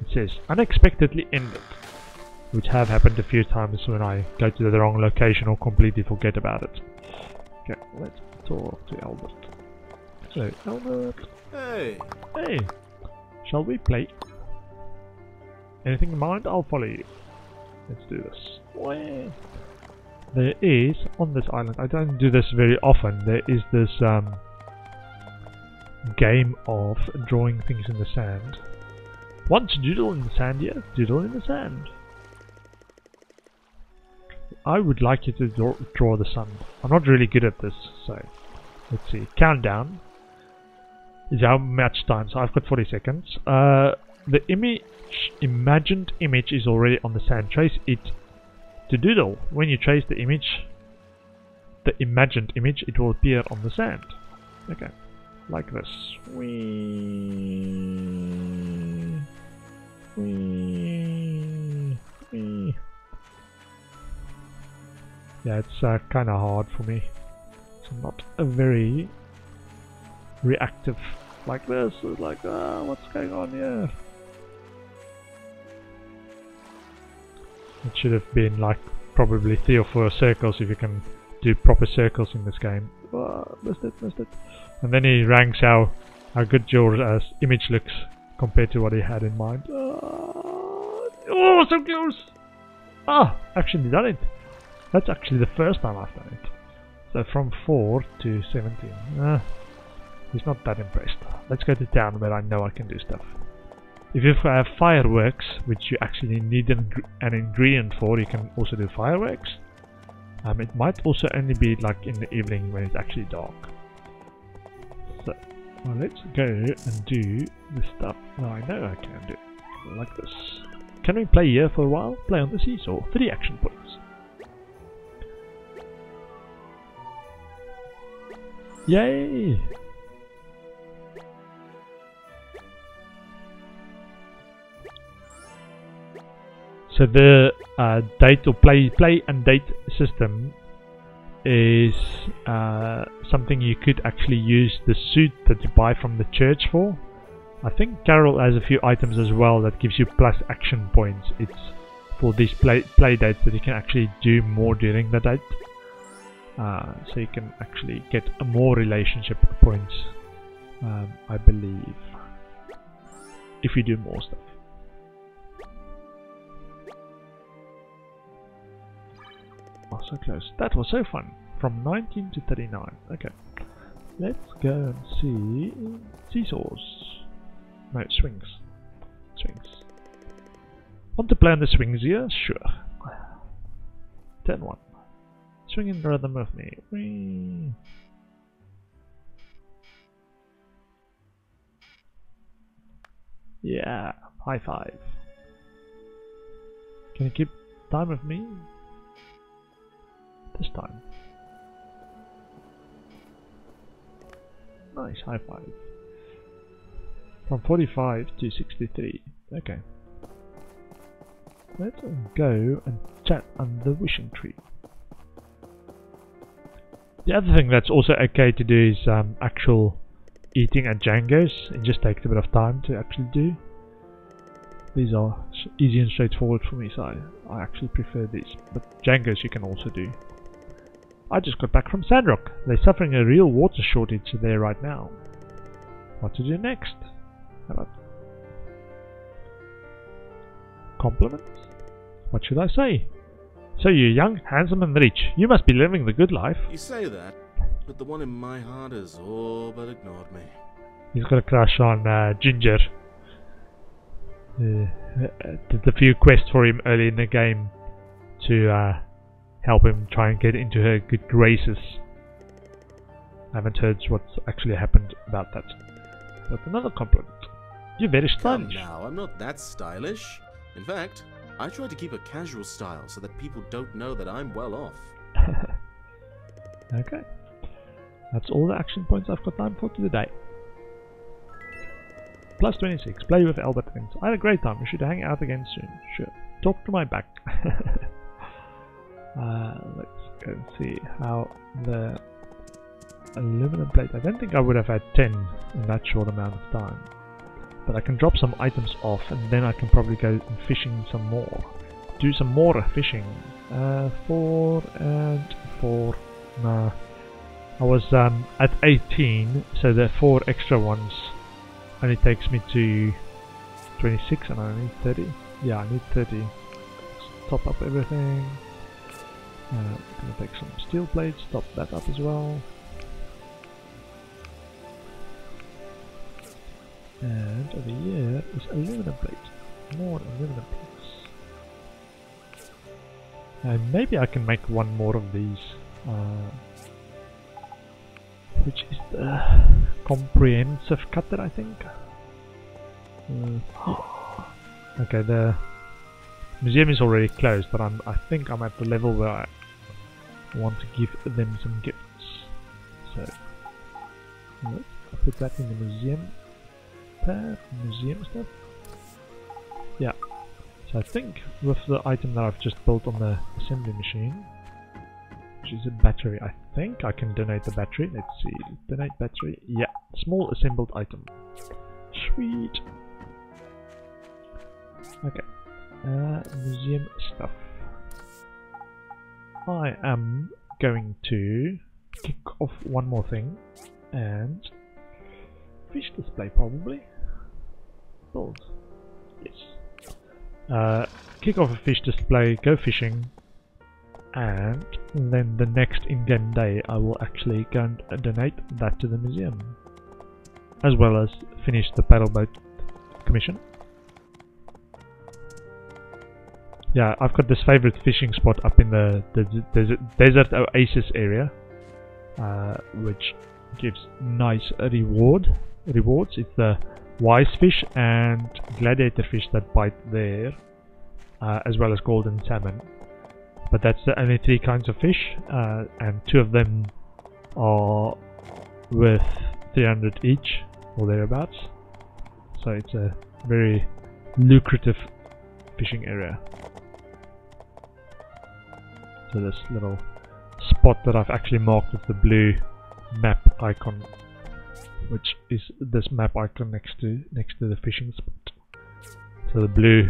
It says unexpectedly ended which have happened a few times when I go to the wrong location or completely forget about it. Okay, let's talk to Albert. So, Albert. Hey. Hey. Shall we play? Anything in mind? I'll follow you. Let's do this. Where? There is, on this island, I don't do this very often, there is this um, game of drawing things in the sand. Want to doodle in the sand? Yeah, doodle in the sand. I would like you to draw, draw the sun. I'm not really good at this, so let's see. Countdown is how much time. So I've got 40 seconds. Uh, the image, imagined image, is already on the sand. Trace it to doodle. When you trace the image, the imagined image, it will appear on the sand. Okay, like this. Wee, wee, wee. Yeah, it's uh, kind of hard for me. It's not a very reactive like this. It's like, ah, what's going on here? It should have been like probably three or four circles if you can do proper circles in this game. Oh, missed it, missed it. And then he ranks how how good your uh, image looks compared to what he had in mind. Oh, oh so close! Ah, actually done it. That's actually the first time I've done it. So from 4 to 17. Uh, he's not that impressed. Let's go to town where I know I can do stuff. If you have fireworks, which you actually need an, an ingredient for, you can also do fireworks. Um, it might also only be like in the evening when it's actually dark. So, well, let's go and do the stuff that I know I can do. Like this. Can we play here for a while? Play on the seesaw. Three action points. Yay! So the uh, date or play play and date system is uh, something you could actually use the suit that you buy from the church for. I think Carol has a few items as well that gives you plus action points. It's for these play play dates that you can actually do more during the date. Uh, so you can actually get more relationship points, um, I believe, if you do more stuff. Oh, so close. That was so fun. From 19 to 39. Okay. Let's go and see seesaws. No, swings. Swings. Want to play on the swings here? Sure. Turn 1. Swing in rhythm with me. Whee. Yeah, high five. Can you keep time with me? This time. Nice, high five. From 45 to 63. Okay. Let's go and chat under the wishing tree. The other thing that's also okay to do is um, actual eating at Django's. It just takes a bit of time to actually do. These are easy and straightforward for me, so I, I actually prefer these. But Django's you can also do. I just got back from Sandrock. They're suffering a real water shortage there right now. What to do next? How about compliments? What should I say? So you're young, handsome and rich. You must be living the good life. You say that, but the one in my heart has all but ignored me. He's got a crush on uh, Ginger. Uh, did a few quests for him early in the game to uh, help him try and get into her good graces. I haven't heard what's actually happened about that. But another compliment. You're very Come stylish. now, I'm not that stylish. In fact, I try to keep a casual style so that people don't know that I'm well off. (laughs) Okay. That's all the action points I've got time for today. Plus 26. Play with Albert Things. I had a great time. We should hang out again soon. Sure. Talk to my back. (laughs) uh, let's go and see how the aluminum plate. I don't think I would have had 10 in that short amount of time. But I can drop some items off and then I can probably go fishing some more. Do some more fishing. Uh, four and four. Nah. I was um, at 18, so the four extra ones only takes me to 26 and I need 30. Yeah, I need 30. Let's top up everything. Uh, gonna take some steel plates, top that up as well. And over here is aluminum plate. More aluminum plates. And maybe I can make one more of these. Uh, which is the comprehensive cutter, I think. Uh, (gasps) okay, the museum is already closed, but I'm, I think I'm at the level where I want to give them some gifts. So, let's put that in the museum tab, museum stuff. Yeah. So I think with the item that I've just built on the assembly machine, which is a battery, I think I can donate the battery. Let's see, donate battery. Yeah, small assembled item. Sweet. Okay. Uh, museum stuff. I am going to kick off one more thing and fish display probably. Build. Yes. Uh, kick off a fish display, go fishing, and then the next in-game day I will actually go and donate that to the museum as well as finish the paddle boat commission yeah I've got this favorite fishing spot up in the, the desert, desert oasis area uh, which gives nice reward rewards. It's the wise fish and gladiator fish that bite there uh, as well as golden salmon. But that's the only three kinds of fish uh, and two of them are worth 300 each or thereabouts. So it's a very lucrative fishing area so this little spot that I've actually marked with the blue map icon which is this map icon next to next to the fishing spot so the blue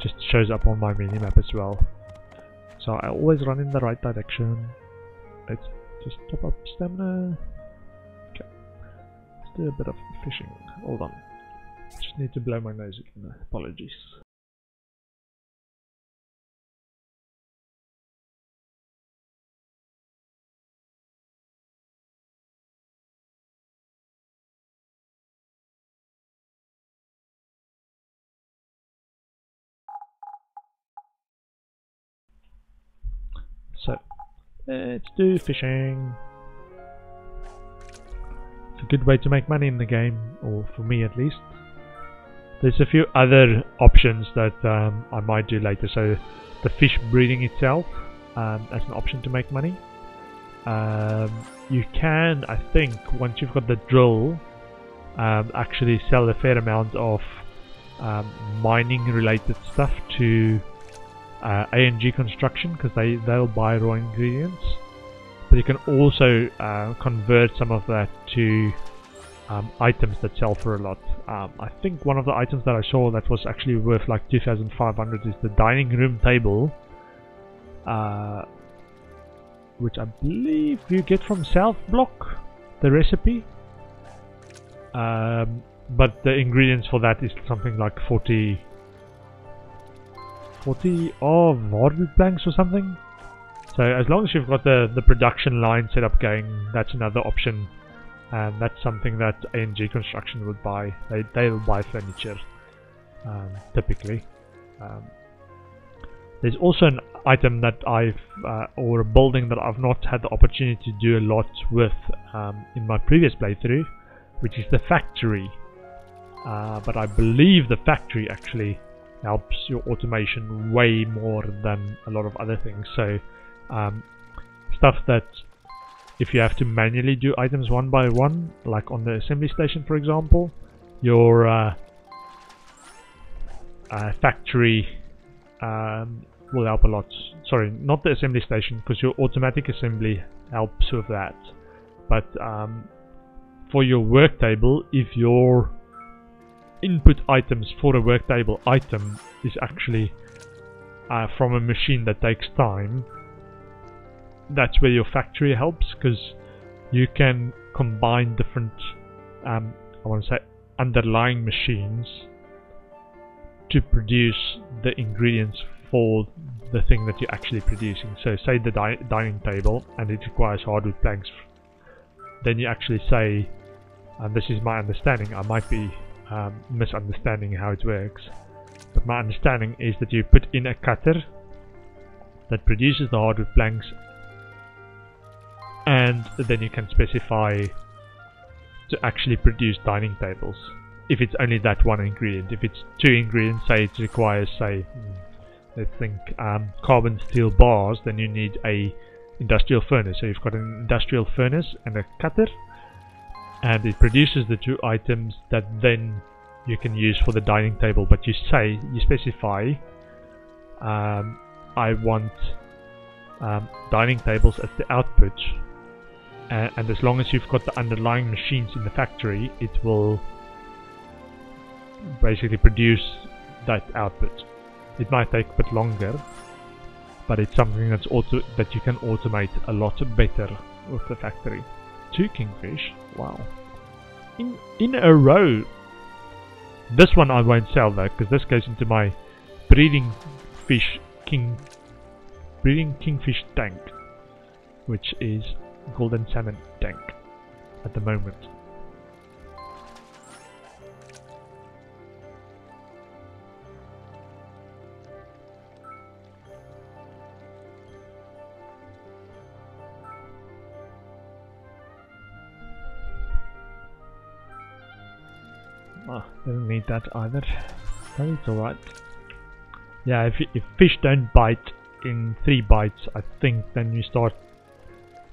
just shows up on my mini map as well so I always run in the right direction. Let's just top up stamina. Okay. Let's do a bit of fishing. Hold on. Just need to blow my nose again. Apologies. Let's do fishing. It's a good way to make money in the game, or for me at least. There's a few other options that um, I might do later. So, the fish breeding itself um, as an option to make money. Um, you can, I think, once you've got the drill, um, actually sell a fair amount of um, mining related stuff to uh, A&G construction because they they'll buy raw ingredients. But you can also uh, convert some of that to um, items that sell for a lot. Um, I think one of the items that I saw that was actually worth like 2500 is the dining room table uh, which I believe you get from South Block the recipe. Um, but the ingredients for that is something like 40 40 of hardwood planks or something. So as long as you've got the, the production line set up going, that's another option. And that's something that A&G Construction would buy. They, they'll buy furniture, um, typically. Um, there's also an item that I've, uh, or a building that I've not had the opportunity to do a lot with um, in my previous playthrough, which is the factory. Uh, but I believe the factory actually helps your automation way more than a lot of other things. So um, stuff that if you have to manually do items one by one, like on the assembly station for example, your uh, uh, factory um, will help a lot. Sorry, not the assembly station, because your automatic assembly helps with that. But um, for your work table, if your input items for a worktable item is actually uh, from a machine that takes time, that's where your factory helps because you can combine different, um, I want to say, underlying machines to produce the ingredients for the thing that you're actually producing. So say the di dining table and it requires hardwood planks, then you actually say, and this is my understanding, I might be um, misunderstanding how it works. But my understanding is that you put in a cutter that produces the hardwood planks and then you can specify to actually produce dining tables. If it's only that one ingredient. If it's two ingredients, say it requires, say, hmm, let's think, um, carbon steel bars, then you need a industrial furnace. So you've got an industrial furnace and a cutter and it produces the two items that then you can use for the dining table. But you say you specify um, I want um, dining tables as the output. And as long as you've got the underlying machines in the factory it will basically produce that output. It might take a bit longer but it's something that's auto that you can automate a lot better with the factory two kingfish. Wow. In in a row. This one I won't sell though, because this goes into my breeding fish king breeding kingfish tank, which is golden salmon tank at the moment. Need that either. But it's alright. Yeah, if, if fish don't bite in three bites, I think then you start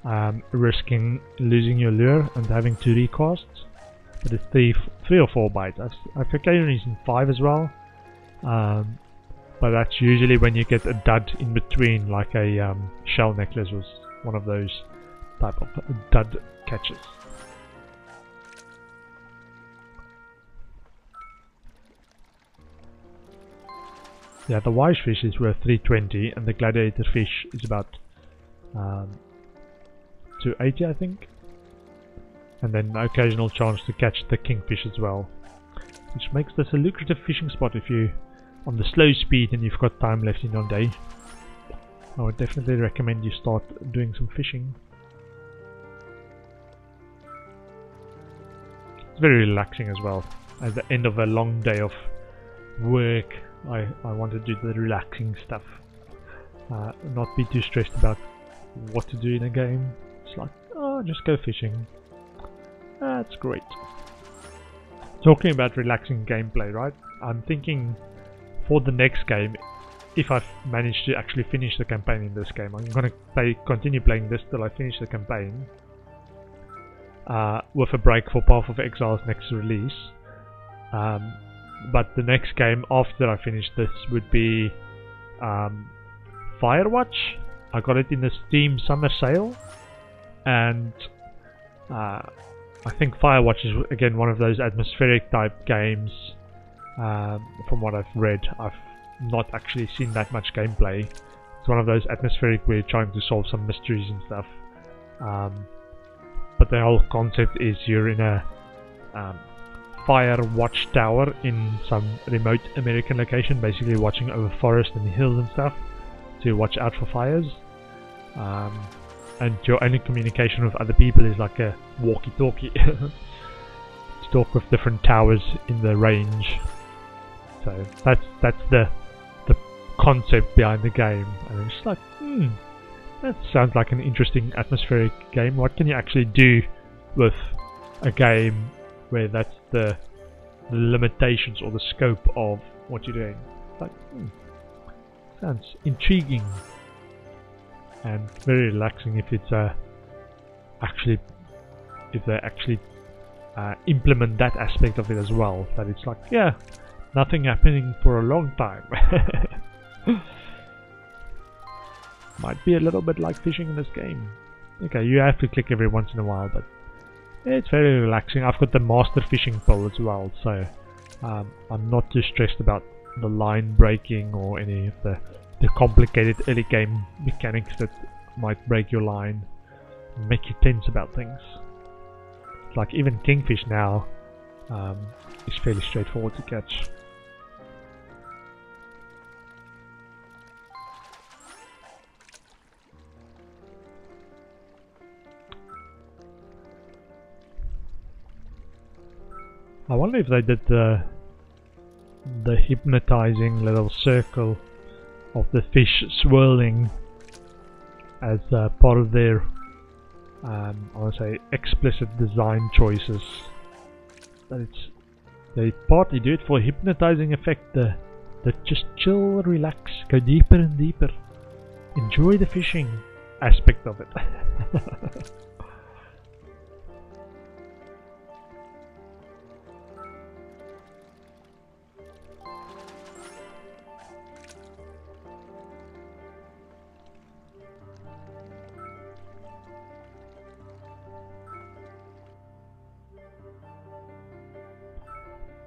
um, risking losing your lure and having to recast. But it's three, three or four bites. I've, I've occasionally seen five as well. Um, but that's usually when you get a dud in between, like a um, shell necklace was one of those type of dud catches. Yeah, the wise fish is worth 320 and the gladiator fish is about um, 280 I think. And then an occasional chance to catch the kingfish as well. Which makes this a lucrative fishing spot if you on the slow speed and you've got time left in your day. I would definitely recommend you start doing some fishing. It's very relaxing as well. At the end of a long day of work I, I want to do the relaxing stuff. Uh, not be too stressed about what to do in a game. It's like, oh, just go fishing. That's great. Talking about relaxing gameplay, right? I'm thinking for the next game, if I've managed to actually finish the campaign in this game, I'm gonna play, continue playing this till I finish the campaign. Uh, with a break for Path of Exile's next release. Um, but the next game after I finish this would be um, Firewatch. I got it in the Steam Summer Sale, and uh, I think Firewatch is again one of those atmospheric type games. Um, from what I've read, I've not actually seen that much gameplay. It's one of those atmospheric where you're trying to solve some mysteries and stuff. Um, but the whole concept is you're in a um, fire watchtower in some remote American location, basically watching over forest and hills and stuff to watch out for fires. Um, and your only communication with other people is like a walkie-talkie to (laughs) talk with different towers in the range. So that's that's the the concept behind the game, and it's like, hmm, that sounds like an interesting atmospheric game. What can you actually do with a game where that's the, limitations or the scope of what you're doing. Like, hmm, sounds intriguing and very relaxing if it's uh, actually if they actually uh, implement that aspect of it as well. That it's like, yeah, nothing happening for a long time. (laughs) Might be a little bit like fishing in this game. Okay, you have to click every once in a while, but it's very relaxing. I've got the master fishing pole as well, so um, I'm not too stressed about the line breaking or any of the, the complicated early game mechanics that might break your line make you tense about things. Like even kingfish now um, is fairly straightforward to catch. I wonder if they did the the hypnotizing little circle of the fish swirling as uh, part of their um, I want to say explicit design choices. That it's they partly do it for hypnotizing effect. The the just chill, relax, go deeper and deeper, enjoy the fishing aspect of it. (laughs)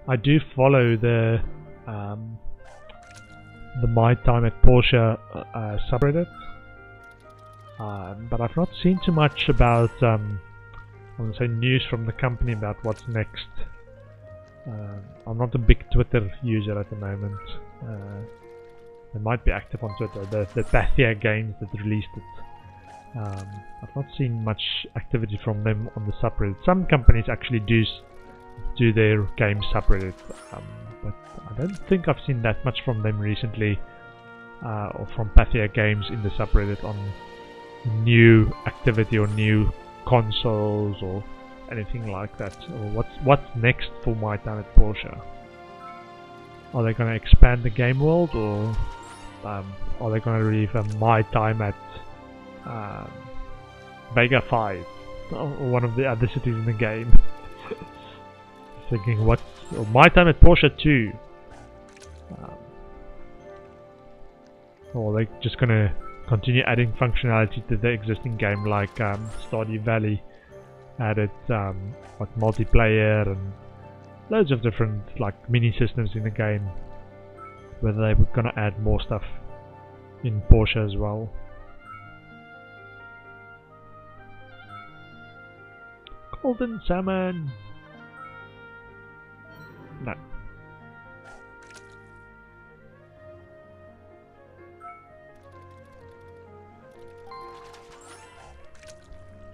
I do follow the um, the My Time at Portia uh, subreddit, uh, but I've not seen too much about um, I want to say news from the company about what's next. Uh, I'm not a big Twitter user at the moment. Uh, they might be active on Twitter. The the Pathea Games that released it. Um, I've not seen much activity from them on the subreddit. Some companies actually do do their game subreddit, um, but I don't think I've seen that much from them recently, uh, or from Pathea Games in the subreddit on new activity or new consoles or anything like that. Or what's what's next for my time at Portia? Are they going to expand the game world, or um, are they going to leave a my time at um, Vega 5 or one of the other cities in the game? Thinking, what oh, my time at Portia 2? Um, or are just to continue adding functionality to the existing game, like um, Stardew Valley added um, like multiplayer and loads of different like mini systems in the game. Whether they were gonna add more stuff in Portia as well. Golden salmon. No.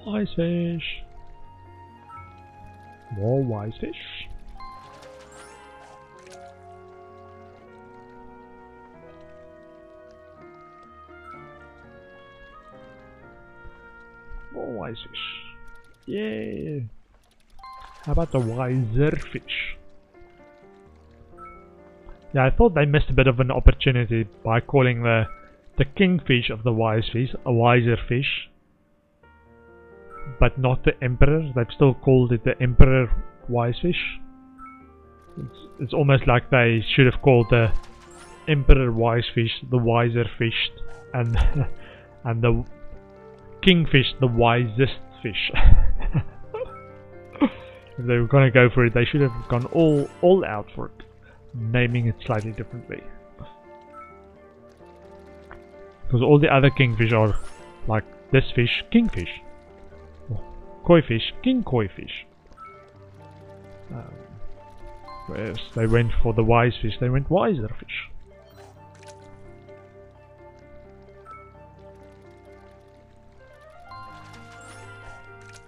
Wise fish. More wise fish. More wise fish. Yay! How about the wiser fish? Yeah, I thought they missed a bit of an opportunity by calling the the kingfish of the wise fish a wiser fish but not the Emperor. They've still called it the Emperor Wisefish. It's, it's almost like they should have called the Emperor wise fish the wiser fish, and (laughs) and the Kingfish the wisest fish. (laughs) if they were gonna go for it, they should have gone all all out for it, naming it slightly differently. Because all the other kingfish are like this fish, kingfish koi fish, king koi fish. Um, whereas they went for the wise fish, they went wiser fish.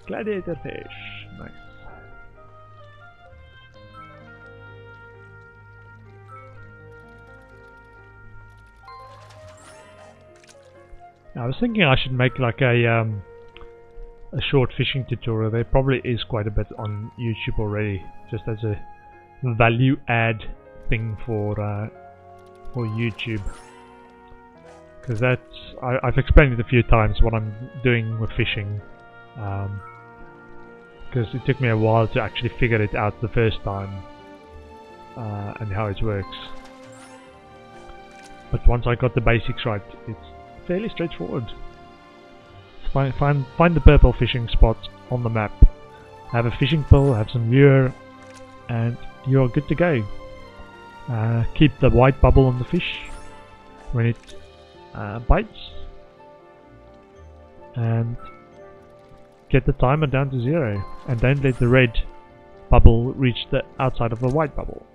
Gladiator fish, I was thinking I should make like a um, a short fishing tutorial. There probably is quite a bit on YouTube already, just as a value add thing for uh, for YouTube. Because that's I, have explained it a few times what I'm doing with fishing. Because um, it took me a while to actually figure it out the first time uh, and how it works. But once I got the basics right, it's fairly straightforward. Find, find, find the purple fishing spot on the map. Have a fishing pole, have some lure, and you're good to go. Uh, keep the white bubble on the fish when it uh, bites. And get the timer down to zero. And don't let the red bubble reach the outside of the white bubble.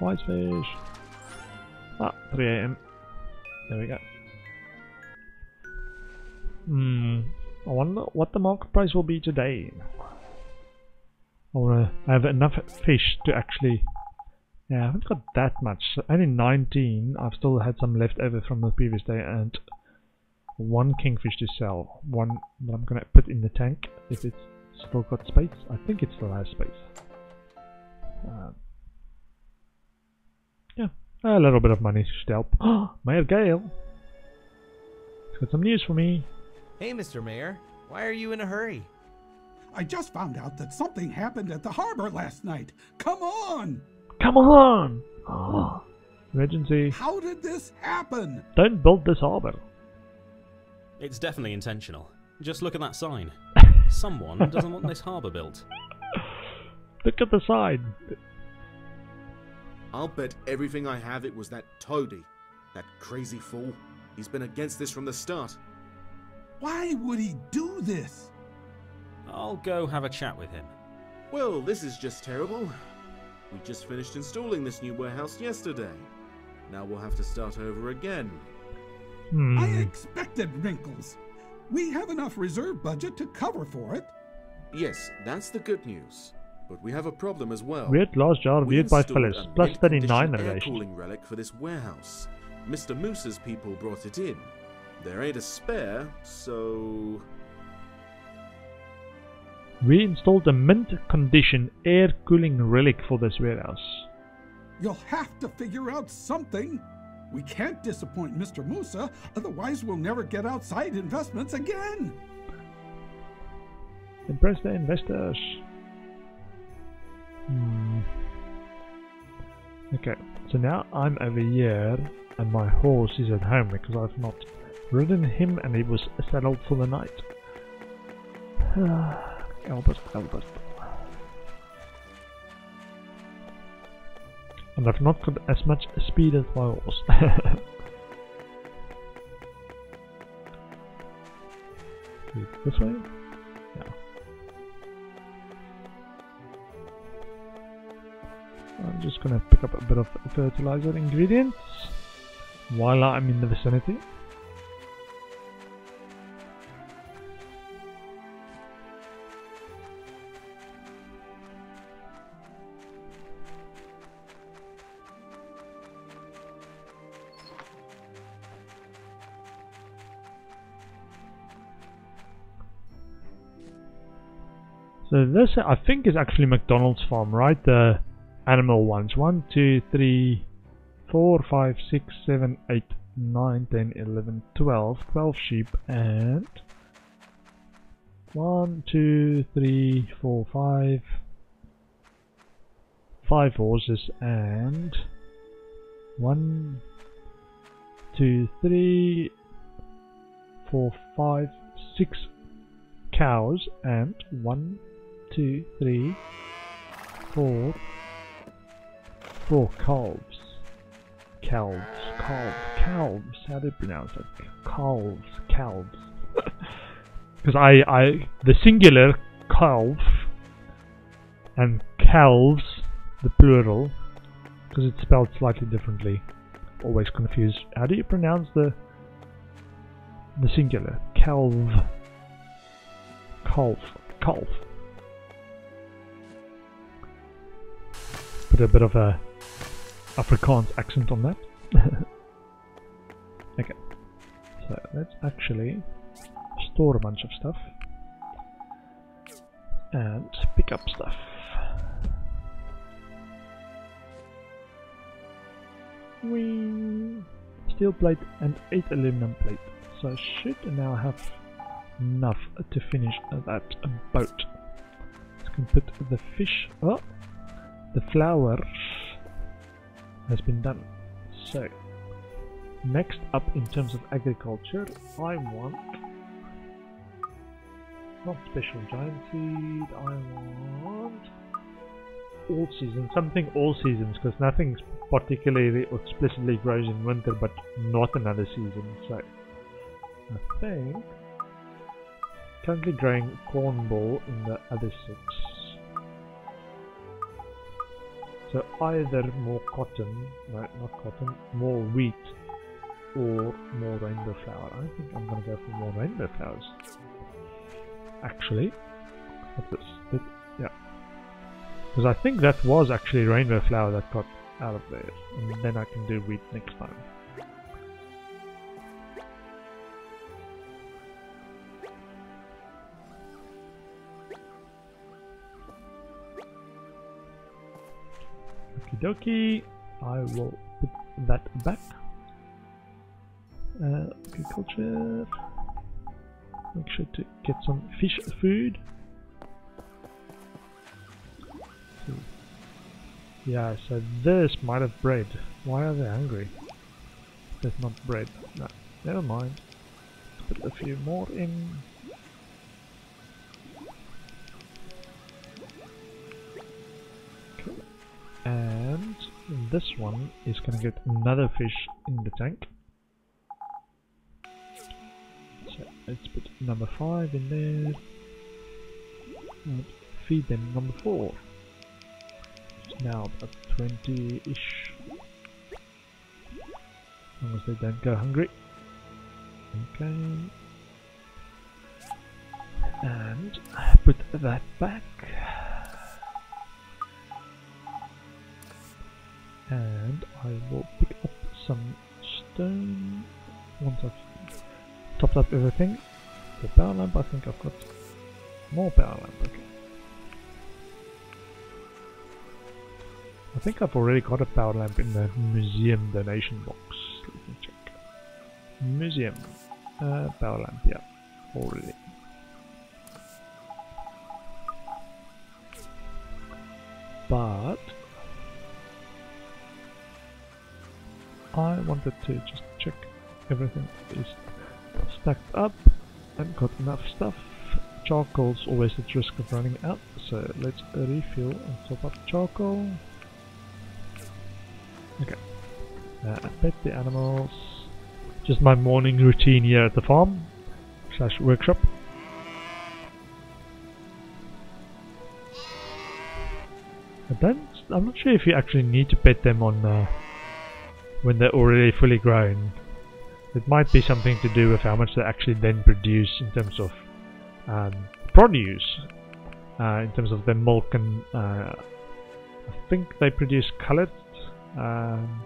Wise fish. Ah, 3 a.m. There we go. Hmm. I wonder what the market price will be today. I want to have enough fish to actually... Yeah, I haven't got that much. Only 19. I've still had some left over from the previous day and one kingfish to sell. One that I'm going to put in the tank if it's still got space. I think it still has space. Uh, a little bit of money should help. (gasps) Mayor Gale! He's got some news for me. Hey, Mr. Mayor. Why are you in a hurry? I just found out that something happened at the harbor last night. Come on! Come on! Oh, (gasps) emergency. How did this happen? Don't build this harbor. It's definitely intentional. Just look at that sign. (laughs) Someone doesn't want this harbor built. Look at the sign. I'll bet everything I have it was that toady. That crazy fool. He's been against this from the start. Why would he do this? I'll go have a chat with him. Well, this is just terrible. We just finished installing this new warehouse yesterday. Now we'll have to start over again. Hmm. I expected wrinkles. We have enough reserve budget to cover for it. Yes, that's the good news. But we have a problem as well. Weird glass jar We viewed by installed Phyllis. a mint 39 condition air cooling relic for this warehouse. Mr. Moose's people brought it in. There ain't a spare, so We installed a mint condition air cooling relic for this warehouse. You'll have to figure out something. We can't disappoint Mr. Musa, otherwise we'll never get outside investments again. Impress the investors. Hmm. Okay, so now I'm over here and my horse is at home because I've not ridden him and he was settled for the night. (sighs) Albert, Albert. And I've not got as much speed as my horse. (laughs) this way? Yeah. I'm just gonna pick up a bit of fertilizer ingredients while I'm in the vicinity. So this, I think, is actually McDonald's farm, right? The animal ones. 1, 2, 3, 4, 5, 6, 7, 8, 9, 10, 11, 12. 12 sheep and... 1, 2, 3, 4, 5... 5 horses and... 1, 2, 3, 4, 5, 6 cows and 1, two, three, four, four calves. Calves, calves, calves. How do you pronounce it? Calves, calves. (laughs) Because I, I, the singular calf and calves, the plural, because it's spelled slightly differently. Always confused. How do you pronounce the the singular? Calf, Calf. Calf. put a bit of a Afrikaans accent on that. (laughs) okay, so let's actually store a bunch of stuff and pick up stuff. We steel plate and 8 aluminum plate, so I should now have enough to finish that boat. Let's can put the fish. Oh, the flower has been done. So, next up in terms of agriculture, I want not special giant seed, I want all seasons, something all seasons, because nothing particularly or explicitly grows in winter, but not another season. So, I think currently growing corn ball in the other six. So either more cotton, no, not cotton, more wheat, or more rainbow flower. I think I'm gonna go for more rainbow flowers. Actually, what's this? Yeah, because I think that was actually rainbow flower that got out of there, and then I can do wheat next time. Okie dokie. I will put that back. Uh, agriculture. Make sure to get some fish food. Yeah, so this might have bread. Why are they hungry? There's not bread. No, never mind. Put a few more in. And this one is gonna get another fish in the tank. So let's put number five in there. And feed them number four. It's now about 20-ish. As long as they don't go hungry. Okay. And put that back. And I will pick up some stone once I've topped up everything. The power lamp, I think I've got more power lamp, okay. I think I've already got a power lamp in the museum donation box. Let me check. Museum. Uh, power lamp, yeah. Already. I wanted to just check everything is stacked up and got enough stuff. Charcoal's always at risk of running out, so let's refill and top up charcoal. Okay. Uh, pet the animals. Just my morning routine here at the farm slash workshop. I don't. I'm not sure if you actually need to pet them on uh, when they're already fully grown. It might be something to do with how much they actually then produce in terms of um, produce, uh, in terms of their milk and uh, I think they produce coloured um,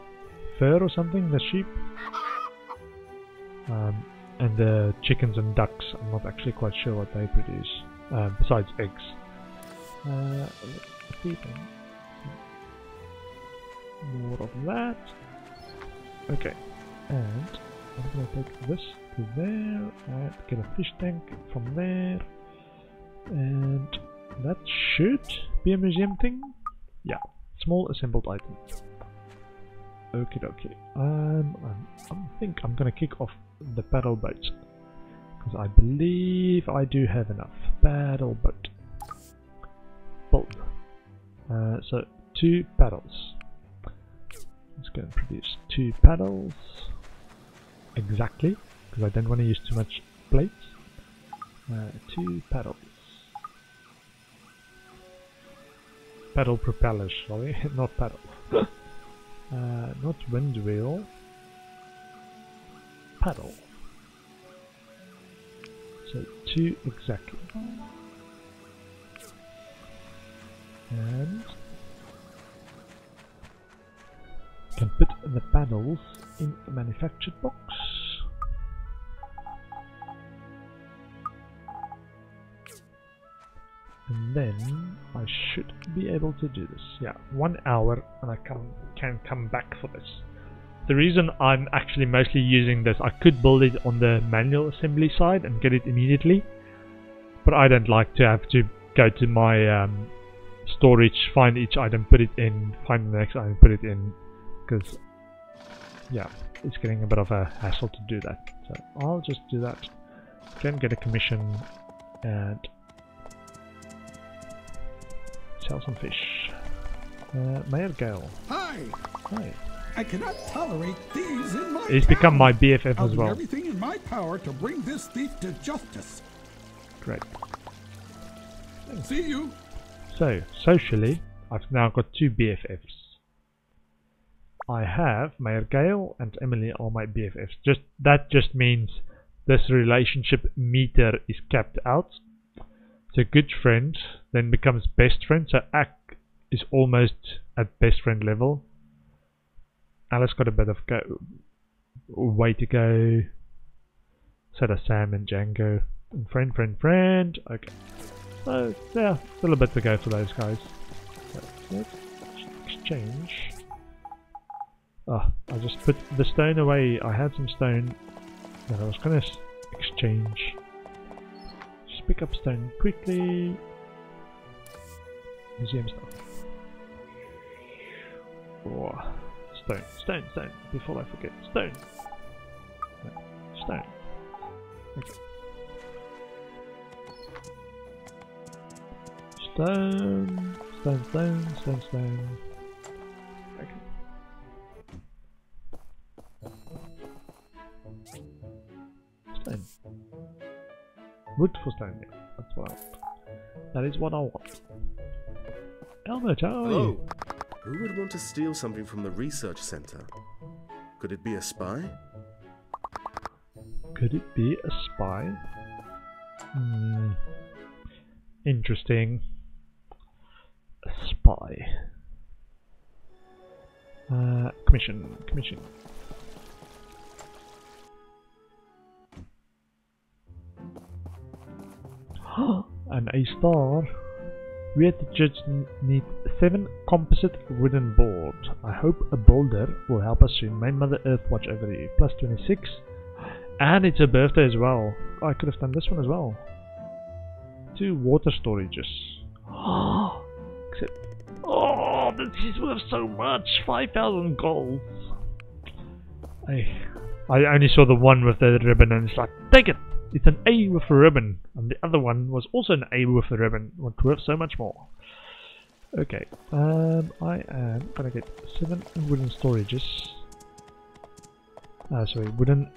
fur or something, the sheep. Um, and the chickens and ducks, I'm not actually quite sure what they produce, uh, besides eggs. Uh, More of that. Okay, and I'm gonna take this to there and get a fish tank from there. And that should be a museum thing. Yeah, small assembled item. Okay, dokie. Um, I think I'm gonna kick off the paddle boat because I believe I do have enough paddle boat. Bulb. Uh, so two paddles. Let's go and produce two paddles exactly because I don't want to use too much plates. Uh, two paddles. Paddle propellers, sorry, (laughs) not paddle. (laughs) uh, not wind wheel. Paddle. So two exactly. And can put the panels in a manufactured box. And then I should be able to do this. Yeah, one hour and I can, can come back for this. The reason I'm actually mostly using this, I could build it on the manual assembly side and get it immediately. But I don't like to have to go to my um, storage, find each item, put it in, find the next item, put it in. Because, yeah, it's getting a bit of a hassle to do that. So I'll just do that. Can get a commission and sell some fish. Uh, Mayor Gale. Hi. Hi. I cannot tolerate thieves in my He's town. become my BFF I'll as do well. everything in my power to bring this thief to justice. Great. See you. So, socially, I've now got two BFFs. I have Mayor Gale and Emily are my BFFs. Just That just means this relationship meter is capped out. So good friend then becomes best friend. So Ack is almost at best friend level. Alice got a bit of go way to go. So does Sam and Django. And friend, friend, friend. Okay. So yeah, a bit to go for those guys. So let's exchange. Ah, I just put the stone away. I had some stone that I was gonna exchange. Just pick up stone quickly. Museum stuff. Oh, stone, stone, stone. Before I forget, stone. No, stone. Okay. Stone, stone, stone, stone, stone. Wood for yeah. That's what I want. That is what I want. Albert, how are Hello. you? Who would want to steal something from the research center? Could it be a spy? Could it be a spy? Hmm. Interesting. A spy. Uh, commission, commission. (gasps) An A star. We at the n- need seven composite wooden boards. I hope a boulder will help us soon. May Mother Earth watch over you. Plus 26. And it's her birthday as well. Oh, I could have done this one as well. Two water storages. (gasps) Except, oh, this is worth so much. 5,000 gold. I, I only saw the one with the ribbon and it's like, take it! It's an A with a ribbon. And the other one was also an A with a ribbon. It's worth so much more. Okay, um, I am gonna get seven wooden storages. Uh, sorry, wooden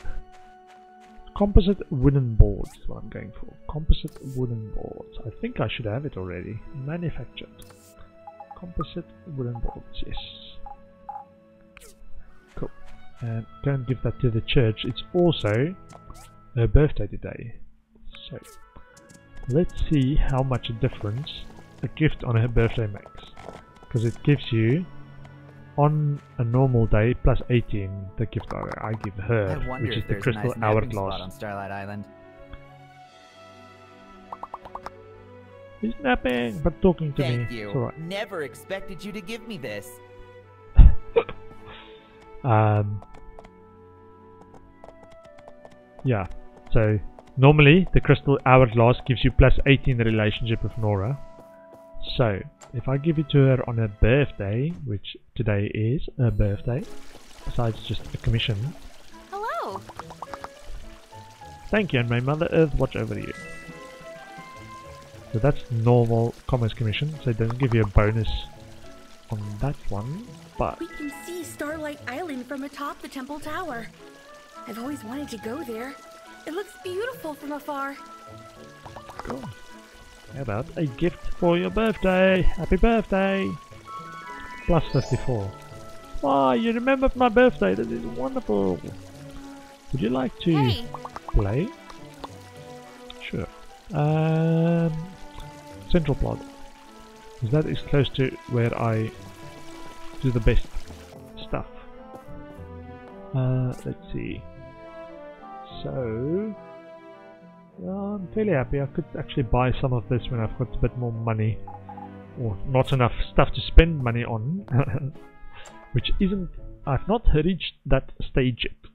composite wooden boards is what I'm going for. Composite wooden boards. I think I should have it already. Manufactured. Composite wooden boards, yes. Cool. And and give that to the church. It's also her birthday today. So let's see how much a difference a gift on her birthday makes. Because it gives you on a normal day plus 18 the gift I, I give her, I which is the crystal nice hourglass. on Starlight Island. He's napping, but talking to Thank me. you. It's. Never expected you to give me this. (laughs) Um, yeah, so normally the crystal hourglass gives you plus 18 the relationship with Nora. So if I give it to her on her birthday, which today is her birthday, besides just a commission, Hello. thank you, and may Mother Earth watch over you. So that's normal commerce commission, so it doesn't give you a bonus on that one, but We can see Starlight Island from atop the Temple Tower. I've always wanted to go there. It looks beautiful from afar. Cool. How about a gift for your birthday? Happy birthday! Plus 54. Why, you remembered my birthday. That is wonderful. Would you like to Hey. play? Sure. Um, Central Plot. that is close to where I do the best stuff. Uh, let's see. So, yeah, I'm fairly happy. I could actually buy some of this when I've got a bit more money. Or not enough stuff to spend money on. (laughs) Which isn't... I've not reached that stage yet.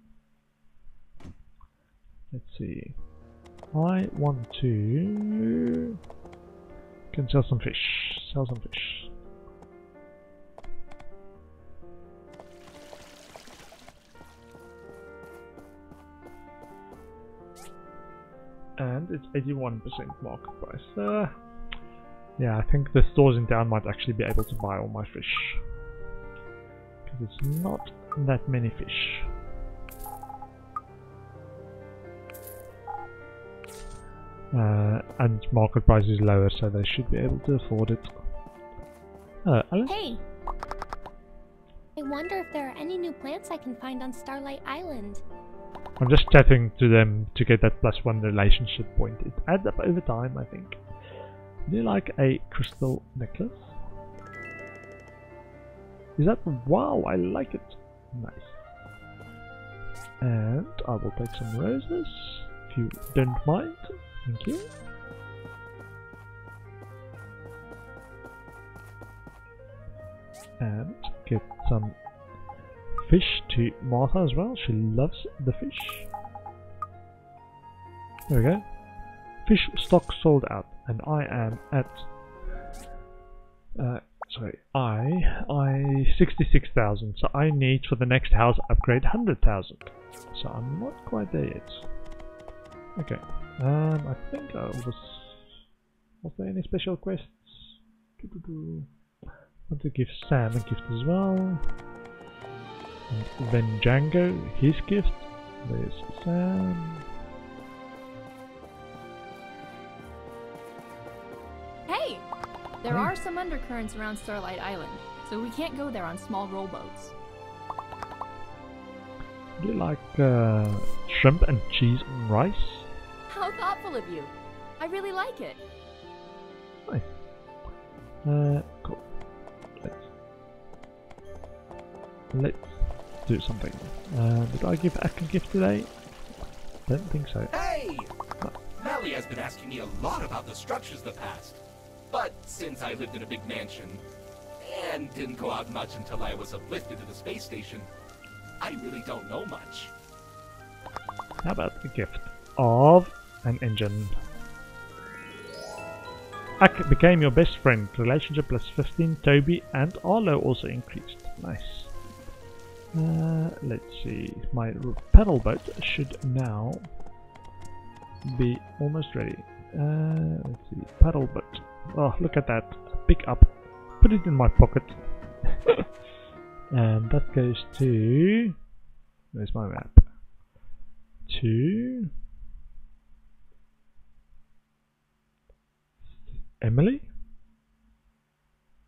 Let's see. I want to... Can sell some fish. Sell some fish. And it's 81% market price. Uh, yeah, I think the stores in town might actually be able to buy all my fish. Because it's not that many fish. Uh, and market price is lower, so they should be able to afford it. Alice. Hey! I wonder if there are any new plants I can find on Starlight Island. I'm just chatting to them to get that plus one relationship point. It adds up over time, I think. Do you like a crystal necklace? Is that wow? I like it. Nice. And I will take some roses, if you don't mind. Thank you. And get some fish to Martha as well. She loves the fish. There we go. Fish stock sold out, and I am at. Uh, sorry, I I sixty six thousand. So I need for the next house upgrade hundred thousand. So I'm not quite there yet. Okay. Um, I think I was. Was there any special quests? Doo-doo-doo. Want to give Sam a gift as well. Then Django, his gift. There's Sam. Hey! There hmm. are some undercurrents around Starlight Island, so we can't go there on small rowboats. Do you like uh, shrimp and cheese and rice? How thoughtful of you. I really like it. Nice. Uh, cool. Let's, let's do something. Uh, did I give Ack a gift today? Don't think so. Hey! Mali has been asking me a lot about the structures the past. But since I lived in a big mansion, and didn't go out much until I was uplifted to the space station, I really don't know much. How about the gift of an engine? Ack became your best friend. Relationship plus 15. Toby and Arlo also increased. Nice. Uh, let's see. My paddle boat should now be almost ready. Uh, let's see. Paddle boat. Oh, look at that. Pick up. Put it in my pocket. (laughs) and that goes to. Where's my map? To. Emily?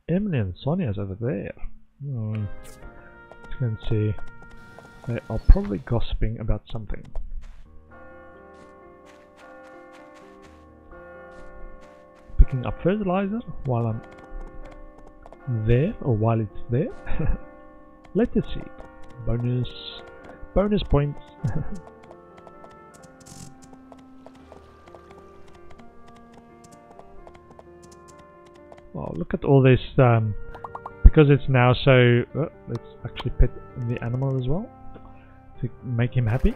Emily and Sonia's over there. Hmm. And see. They are probably gossiping about something. Picking up fertilizer while I'm there, or while it's there. (laughs) Let us see. Bonus. Bonus points. Wow, (laughs) look at all this. Um, because it's now so. Uh, let's actually pet the animal as well to make him happy.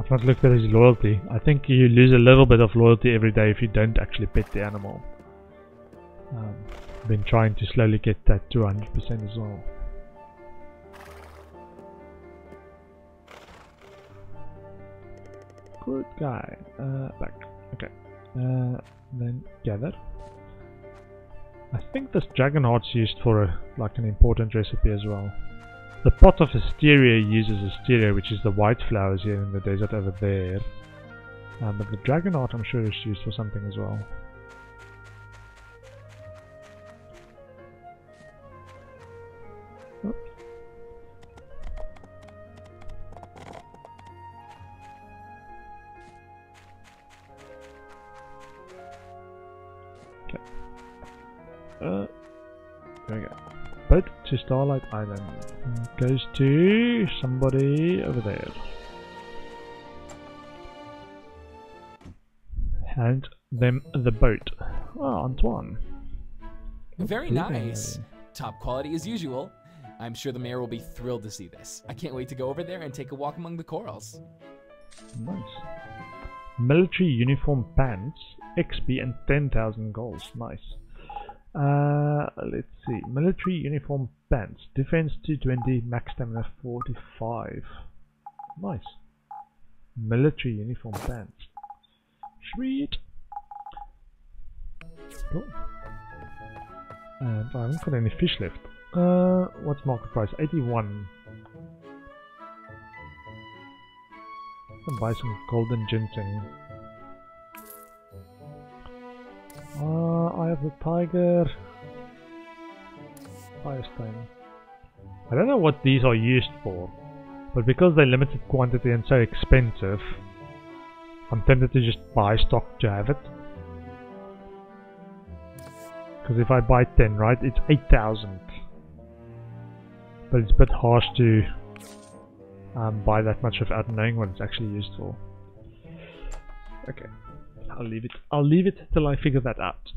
I've not looked at his loyalty. I think you lose a little bit of loyalty every day if you don't actually pet the animal. Um, been trying to slowly get that to 100% as well. Good guy. Uh, back. Okay. Uh, then gather. I think this dragon heart's used for a, like an important recipe as well. The pot of hysteria uses hysteria, which is the white flowers here in the desert over there. Um, but the dragon heart, I'm sure, is used for something as well. Uh, there we go. Boat to Starlight Island. Goes to somebody over there. Hand them the boat. Oh, Antoine. Very Ooh. nice. Top quality as usual. I'm sure the mayor will be thrilled to see this. I can't wait to go over there and take a walk among the corals. Nice. Military uniform pants, XP and 10,000 gols. Nice. Uh, let's see. Military uniform pants. Defense 220, max stamina 45. Nice. Military uniform pants. Sweet. Cool. And I haven't got any fish left. Uh, what's market price? 81. and buy some golden ginseng. Uh, I have the tiger. Firestone. I don't know what these are used for, but because they're limited quantity and so expensive, I'm tempted to just buy stock to have it. Because if I buy 10, right, it's 8,000. But it's a bit harsh to um, buy that much without knowing what it's actually used for. Okay, I'll leave it. I'll leave it till I figure that out.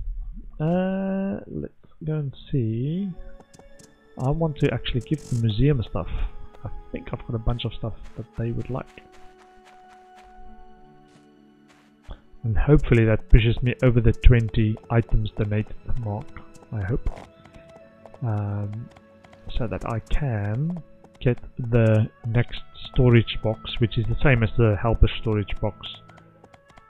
Uh, let's go and see. I want to actually give the museum stuff. I think I've got a bunch of stuff that they would like. And hopefully that pushes me over the 20 items donated mark. I hope. Um, so that I can get the next storage box, which is the same as the helper storage box,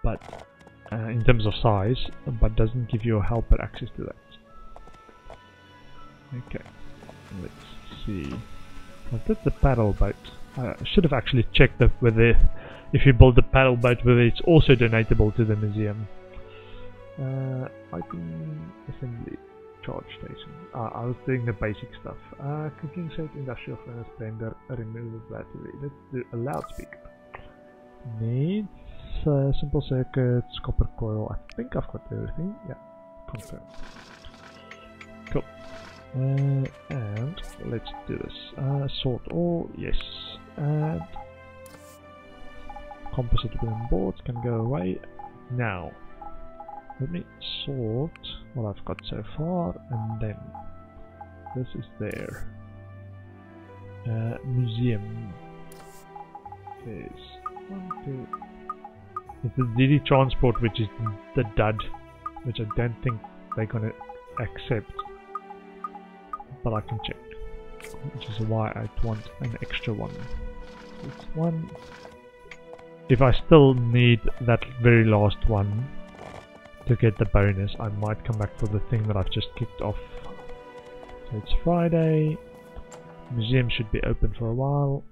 but uh, in terms of size, but doesn't give your helper access to that. Okay, let's see. I did the paddle boat. I should have actually checked that whether, if you build the paddle boat, whether it's also donatable to the museum. Uh, item assembly charge station. Uh, I was doing the basic stuff. Uh, cooking set, industrial furnace, blender, removable battery. Let's do a loudspeaker. Needs uh, simple circuits, copper coil. I think I've got everything. Yeah. Cool. Uh, and let's do this. Uh, sort all, yes. And composite wooden boards can go away. Now, let me sort what I've got so far, and then this is there. Uh, museum is one, two. It's the DeeDee transport, which is the dud, which I don't think they're gonna accept, but I can check, which is why I want an extra one. It's one. If I still need that very last one, to get the bonus, I might come back for the thing that I've just kicked off. So it's Friday. Museum should be open for a while.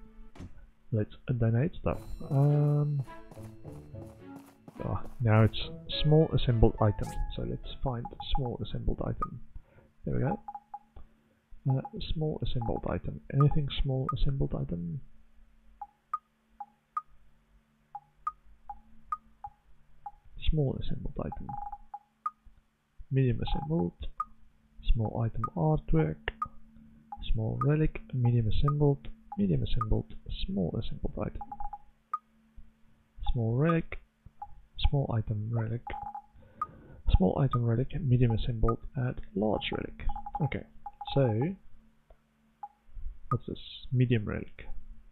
Let's donate stuff. Um, oh, now it's small assembled item. So let's find small assembled item. There we go. Uh, small assembled item. Anything small assembled item? small assembled item, medium assembled, small item artwork, small relic, medium assembled, medium assembled, small assembled item, small relic, small item relic, small item relic, medium assembled, at large relic. Okay, so what's this? Medium relic.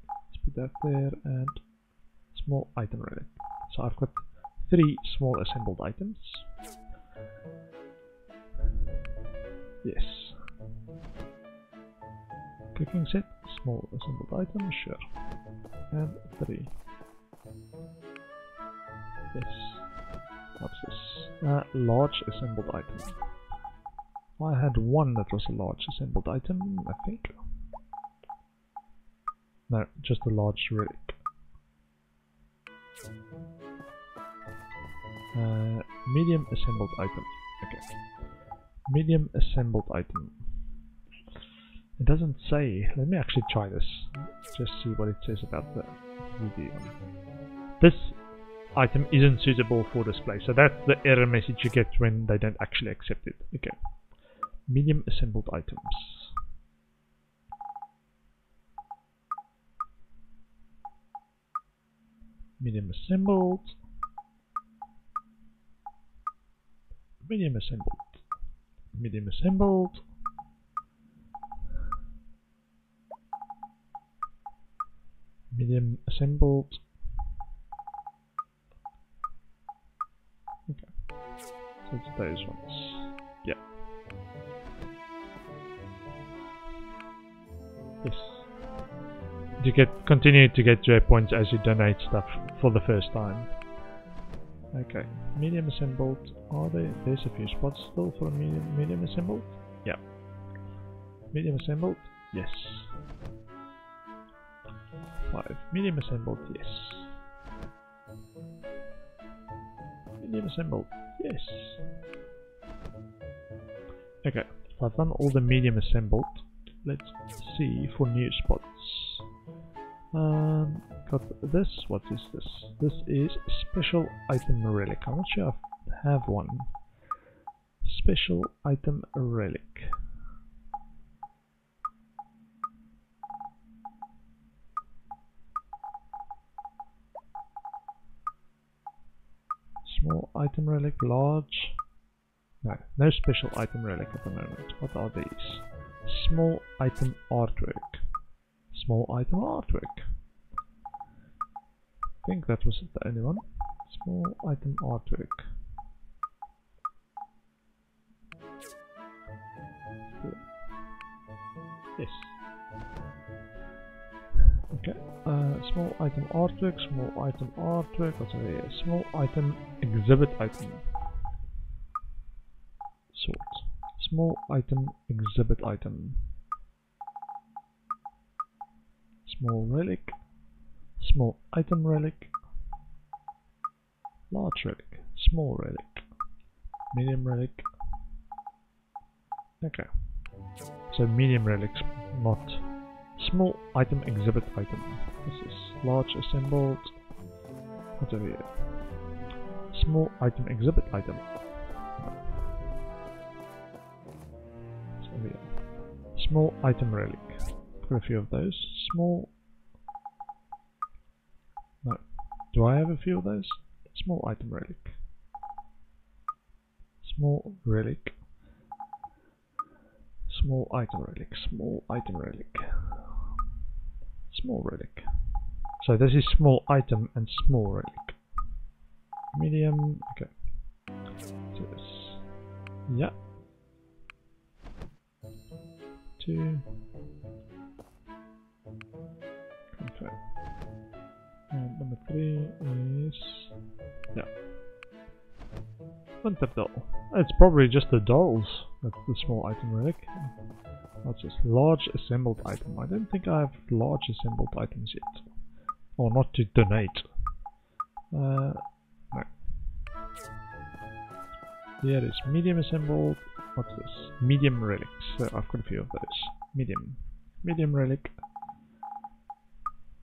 Let's put that there and small item relic. So I've got three small assembled items. Yes. Cooking set, small assembled item, sure. And three. Yes. What's this? Uh, large assembled item. I had one that was a large assembled item, I think. No, just a large relic. Uh, medium assembled item. Okay. Medium assembled item. It doesn't say. Let me actually try this. Just see what it says about the video. This item isn't suitable for display. So that's the error message you get when they don't actually accept it. Okay. Medium assembled items. Medium assembled. medium assembled, medium assembled, medium assembled. So it's those ones. Yeah. Yes. You get continue to get J points as you donate stuff for the first time. Okay, medium assembled. Are there? There's a few spots still for medium, medium assembled. Yeah. Medium assembled. Yes. Five. Medium assembled. Yes. Medium assembled. Yes. Okay, so I've done all the medium assembled. Let's see for new spots. Um, got this. What is this? This is special item relic. I'm not sure I have one. Special item relic. No, no special item relic at the moment. What are these? Small item artwork small item artwork. I think that was the only one. Small item artwork. Yes. Okay. Uh, small item artwork, small item artwork, what's over here? Small item exhibit item. Sort. Small item exhibit item. small relic, small item relic, large relic, small relic, medium relic. Okay. So medium relics, not small item exhibit item. This is large assembled. Here? Small item exhibit item. Small item relic. Got a few of those. Small. No. Do I have a few of those? Small item relic. Small relic. Small item relic. Small item relic. Small relic. So this is small item and small relic. Medium. Okay. Yeah. Two. Confirm. And number three is yeah. Winter doll. It's probably just the dolls. That's the small item relic. That's just large assembled item. I don't think I have large assembled items yet. Or not to donate. Uh, no. Here is medium assembled. What's this? Medium relics. So I've got a few of those. Medium. Medium relic.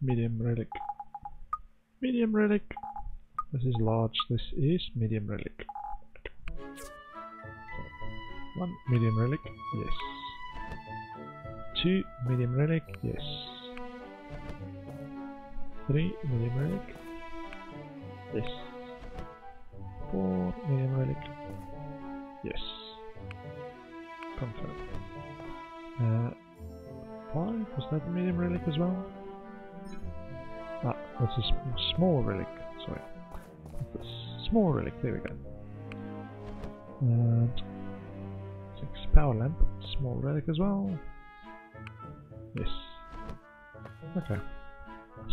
Medium relic. Medium relic. This is large. This is medium relic. One medium relic. Yes. Two medium relic. Yes. Three medium relic. Yes. Four medium relic. Yes. Confirm. Uh, five, was that a medium relic as well? Ah, that's a sm small relic, sorry. That's a small relic, there we go. And six power lamp, small relic as well. Yes. Okay.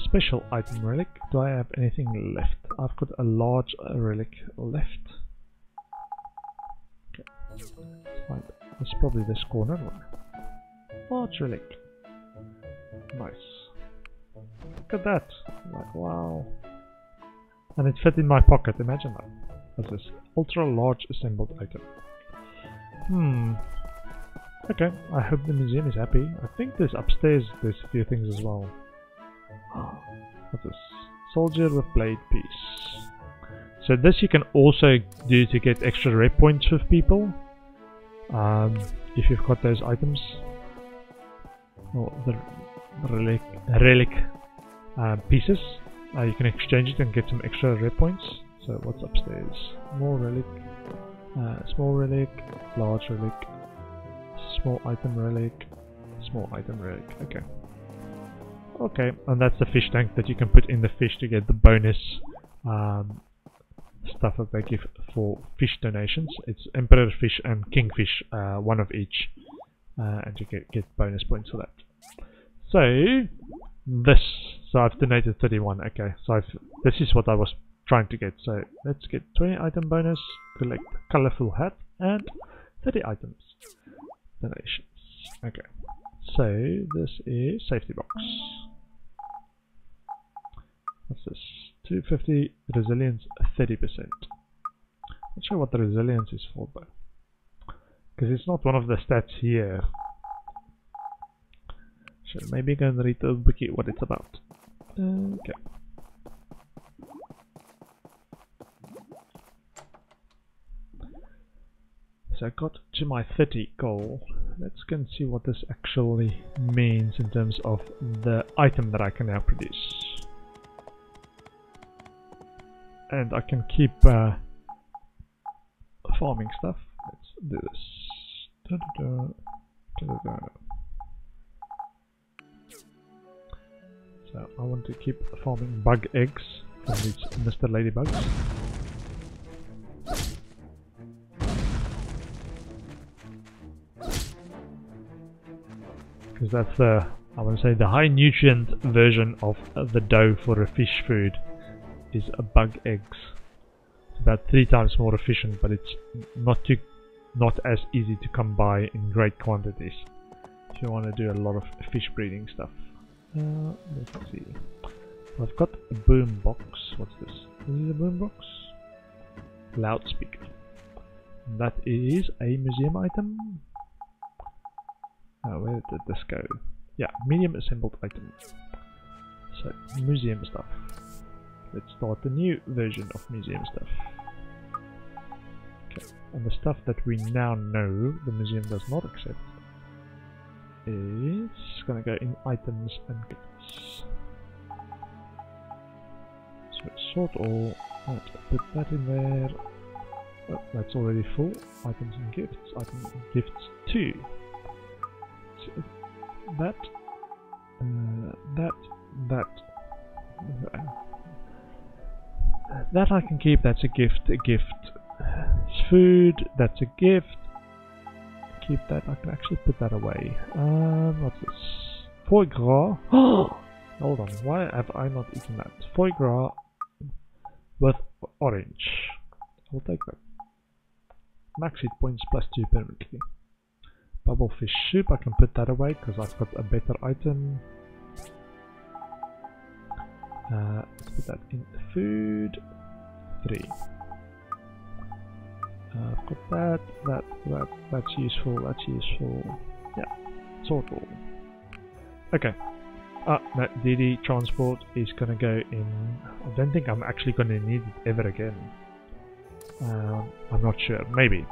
Special item relic. Do I have anything left? I've got a large uh, relic left. Okay. Fine. That's probably this corner Large relic. Nice. Look at that. Like, wow. And it fit in my pocket, imagine that. That's this ultra large assembled item. Hmm. Okay, I hope the museum is happy. I think there's upstairs, there's a few things as well. (gasps) What's this? Soldier with blade piece. So this you can also do to get extra rep points with people. Um, if you've got those items. Or the relic, relic uh, pieces. Uh, you can exchange it and get some extra rep points. So what's upstairs? More relic, uh, small relic, large relic, small item relic, small item relic. Okay. Okay, and that's the fish tank that you can put in the fish to get the bonus um, stuff that they give for fish donations. It's emperor fish and kingfish, uh, one of each, uh, and you get get bonus points for that. So this, so I've donated 31. Okay, so I've this is what I was trying to get. So let's get 20 item bonus, collect colorful hat, and 30 items donations. Okay, so this is safety box. What's this? 250 resilience 30%. Not sure what the resilience is for though. Because it's not one of the stats here. Maybe go and read the wiki what it's about. Okay. So I got to my 30 goal. Let's go and see what this actually means in terms of the item that I can now produce. And I can keep uh, farming stuff. Let's do this. Da -da -da. So I want to keep farming bug eggs from these Mr. Ladybugs. Because that's the, I want to say, the high nutrient version of the dough for a fish food is a bug eggs. It's about three times more efficient, but it's not too, not as easy to come by in great quantities. If you want to do a lot of fish breeding stuff. Uh, let's see. I've got a boom box. What's this? Is it a boom box? Loudspeaker. That is a museum item. Uh, where did this go? Yeah, medium assembled item. So, museum stuff. Let's start a new version of museum stuff. Okay, and the stuff that we now know the museum does not accept is gonna go in items and gifts. So sort all, right, put that in there. Oh, that's already full. Items and gifts, items and gifts 2. So that, uh, that, that, that I can keep, that's a gift, a gift. It's food, that's a gift. Keep that, I can actually put that away. Um, what's this? Foie gras. (gasps) Hold on, why have I not eaten that? Foie gras with orange. I'll take that. Max hit points plus 2 permanently. Bubblefish soup, I can put that away because I've got a better item. Uh, let's put that in food. 3. Uh, I've got that, that, that, that's useful, that's useful. Yeah, sort all. Okay. Ah, no, DeeDee transport is gonna go in. I don't think I'm actually gonna need it ever again. Um, I'm not sure. Maybe.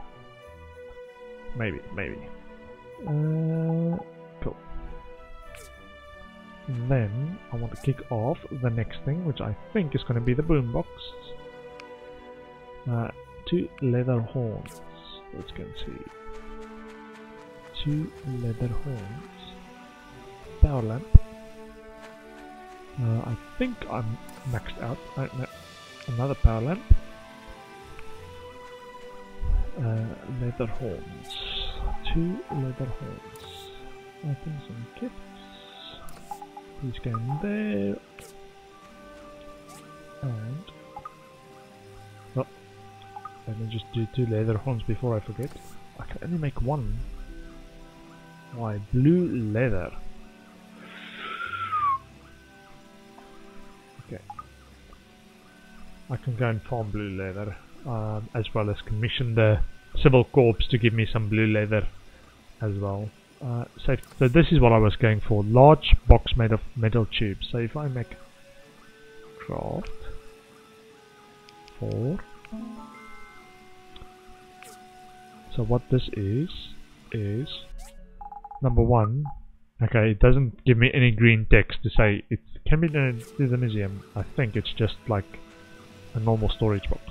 Maybe, maybe. Uh, cool. Then I want to kick off the next thing, which I think is to be the boombox. Uh, two leather horns. Let's go and see. Two leather horns. Power lamp. Uh, I think I'm maxed out. No, another power lamp. Uh, leather horns. Two leather horns. Items and gifts. Please go in there. And let me just do two leather horns before I forget. I can only make one. Why blue leather? Okay. I can go and farm blue leather um, as well as commission the civil corps to give me some blue leather as well. Uh, so, so this is what I was going for, large box made of metal tubes. So if I make craft four, so what this is is number one. Okay, it doesn't give me any green text to say it can be done to the museum. I think it's just like a normal storage box.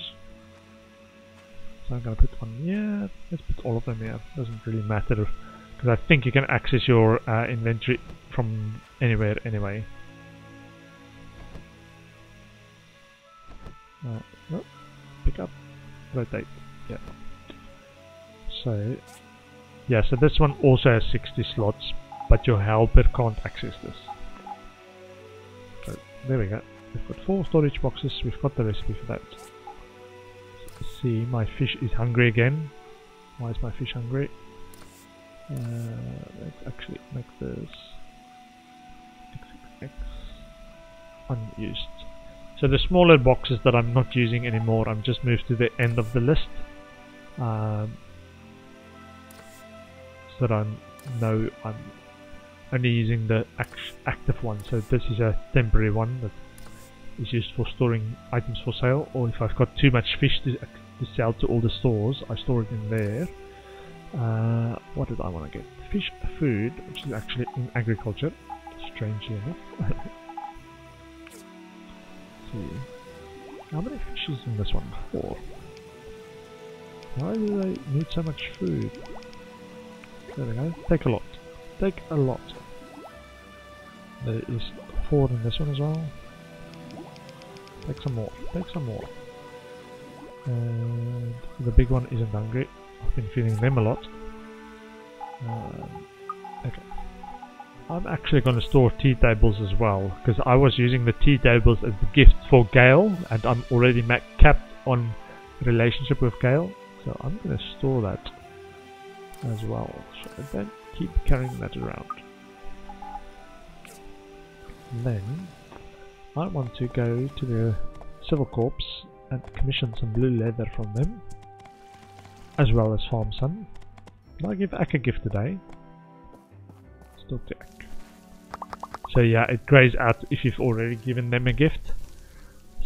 So I'm gonna put one here. Let's put all of them here. Doesn't really matter because I think you can access your uh, inventory from anywhere anyway. Uh, no, pick up, rotate. So yeah, so this one also has 60 slots, but your helper can't access this. So there we go. We've got four storage boxes. We've got the recipe for that see, my fish is hungry again. Why is my fish hungry? Uh, let's actually make this XXX unused. So the smaller boxes that I'm not using anymore, I'm just moved to the end of the list. Um, that I know I'm only using the active one. So this is a temporary one that is used for storing items for sale, or if I've got too much fish to to sell to all the stores. I store it in there. Uh, what did I want to get? Fish food, which is actually in agriculture. Strangely enough. (laughs) see. How many fish fishes in this one? Four. Why do they need so much food? There we go. Take a lot. Take a lot. There is four in this one as well. Take some more. Take some more. And the big one isn't hungry. I've been feeding them a lot. Um, okay. I'm actually going to store tea tables as well because I was using the tea tables as the gift for Gale and I'm already capped on relationship with Gale so I'm going to store that as well so don't keep carrying that around. Then I want to go to the Civil Corps and commission some blue leather from them. as well as farm some. Did I give Ack a gift today? Still to Ack. So yeah, it grays out if you've already given them a gift.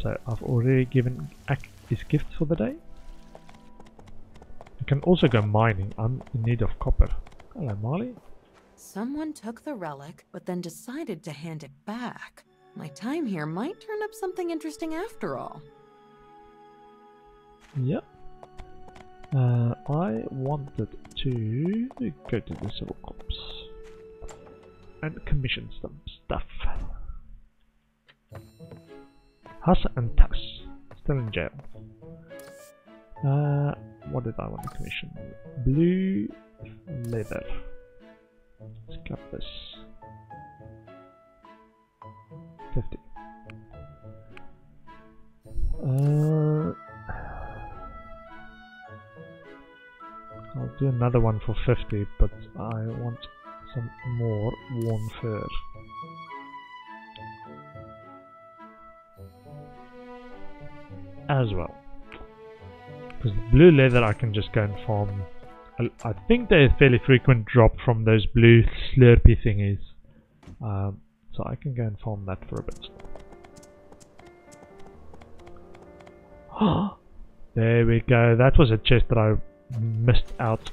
So I've already given Ack his gift for the day. Can also go mining. I'm in need of copper. Hello, Mali. Someone took the relic, but then decided to hand it back. My time here might turn up something interesting after all. Yep. Uh, I wanted to go to the civil corps and commission some stuff. Huss and Tuss still in jail. Uh, what did I want to commission? Blue leather. Let's cut this. 50. Uh, I'll do another one for 50, but I want some more worn fur. As well. Because blue leather I can just go and farm. I think they're a fairly frequent drop from those blue slurpy thingies. Um, so I can go and farm that for a bit. (gasps) there we go. That was a chest that I missed out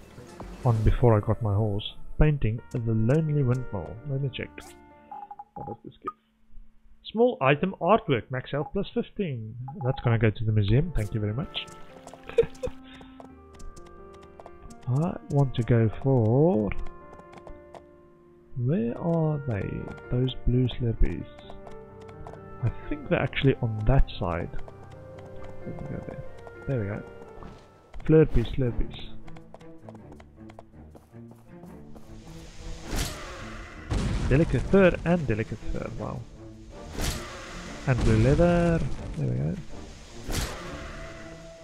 on before I got my horse. Painting the Lonely Windmill. Let me check. What does this give? Small item artwork, max health plus 15. That's gonna go to the museum, thank you very much. I want to go for... Where are they? Those blue slurpees. I think they're actually on that side. There. There we go. Slurpees, slurpees. Delicate fur and delicate fur, wow. And blue leather, there we go.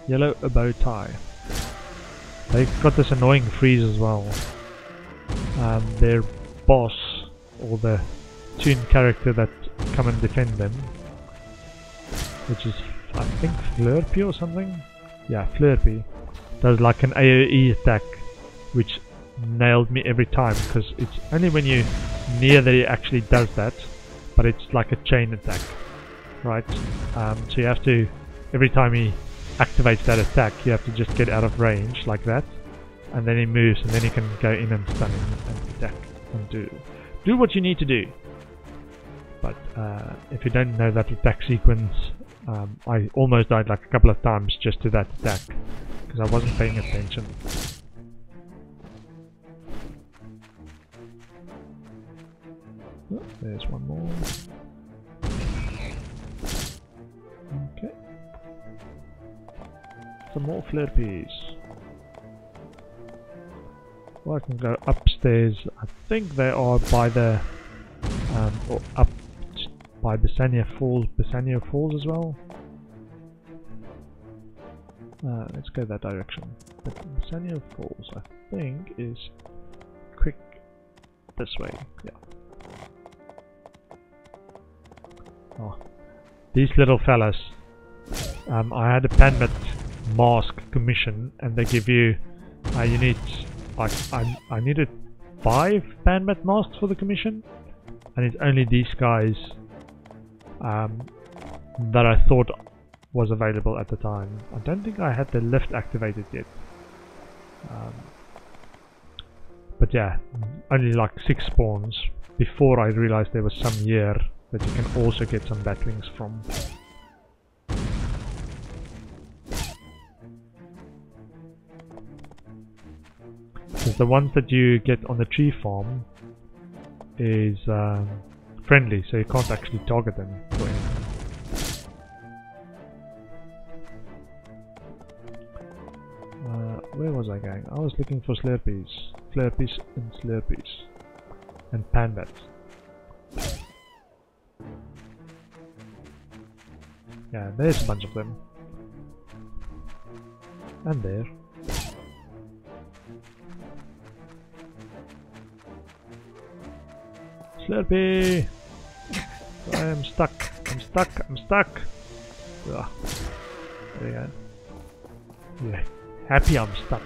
Yellow a bow tie. They've got this annoying freeze as well. Um, their boss, or the toon character that come and defend them, which is, I think, Flurpy or something? Yeah, Flurpy, does like an AoE attack, which nailed me every time, because it's only when you're near that he actually does that, but it's like a chain attack, right? Um, so you have to, every time he activates that attack, you have to just get out of range like that, and then he moves, and then you can go in and stun him and attack and do do what you need to do. But uh, if you don't know that attack sequence, um, I almost died like a couple of times just to that attack because I wasn't paying attention. Oh, there's one more. Some more flurpees. Well, I can go upstairs. I think they are by the um, or up by Bysania Falls, Bysania Falls as well. Uh, let's go that direction. But Bysania Falls, I think, is quick this way. Yeah. Oh, these little fellas. Um, I had a Panmet mask commission, and they give you. Uh, you need like I I needed five Panmet masks for the commission, and it's only these guys um, that I thought was available at the time. I don't think I had the lift activated yet. Um, but yeah, only like six spawns before I realized there was some year that you can also get some batwings from. The ones that you get on the tree farm is um, friendly, so you can't actually target them. Uh, where was I going? I was looking for Slurpees. Slurpees and Slurpees. And Panbats. Yeah, there's a bunch of them. And there. Slurpee! I am stuck. I'm stuck. I'm stuck. Ugh. There you go. Yeah. Happy I'm stuck.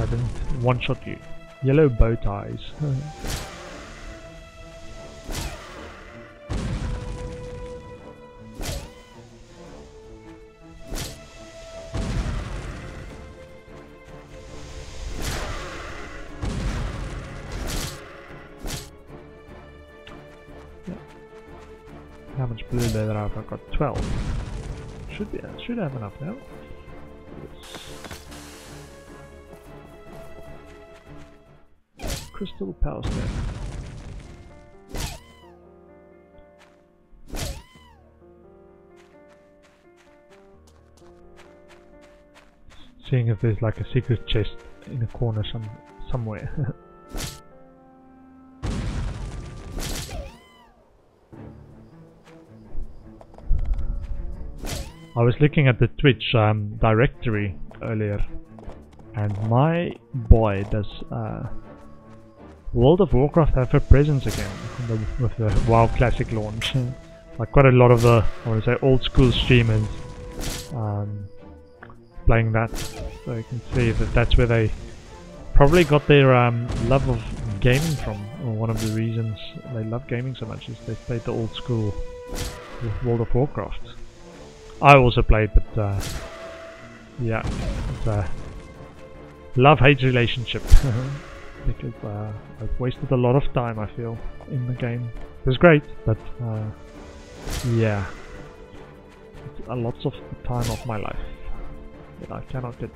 I didn't one-shot you. Yellow bow ties. (laughs) 12. Should be, should have enough now. Yes. Crystal power. Seeing if there's like a secret chest in a corner some somewhere. (laughs) I was looking at the Twitch um, directory earlier, and my boy does uh, World of Warcraft have a presence again the, with the WoW Classic launch. (laughs) like quite a lot of the, I want to say, old school streamers um, playing that. So you can see that that's where they probably got their um, love of gaming from, or one of the reasons they love gaming so much is they played the old school World of Warcraft. I also played, but uh, yeah, it's a love-hate relationship (laughs) because uh, I've wasted a lot of time. I feel in the game. It was great, but uh, yeah, it's a lots of time of my life that I cannot get.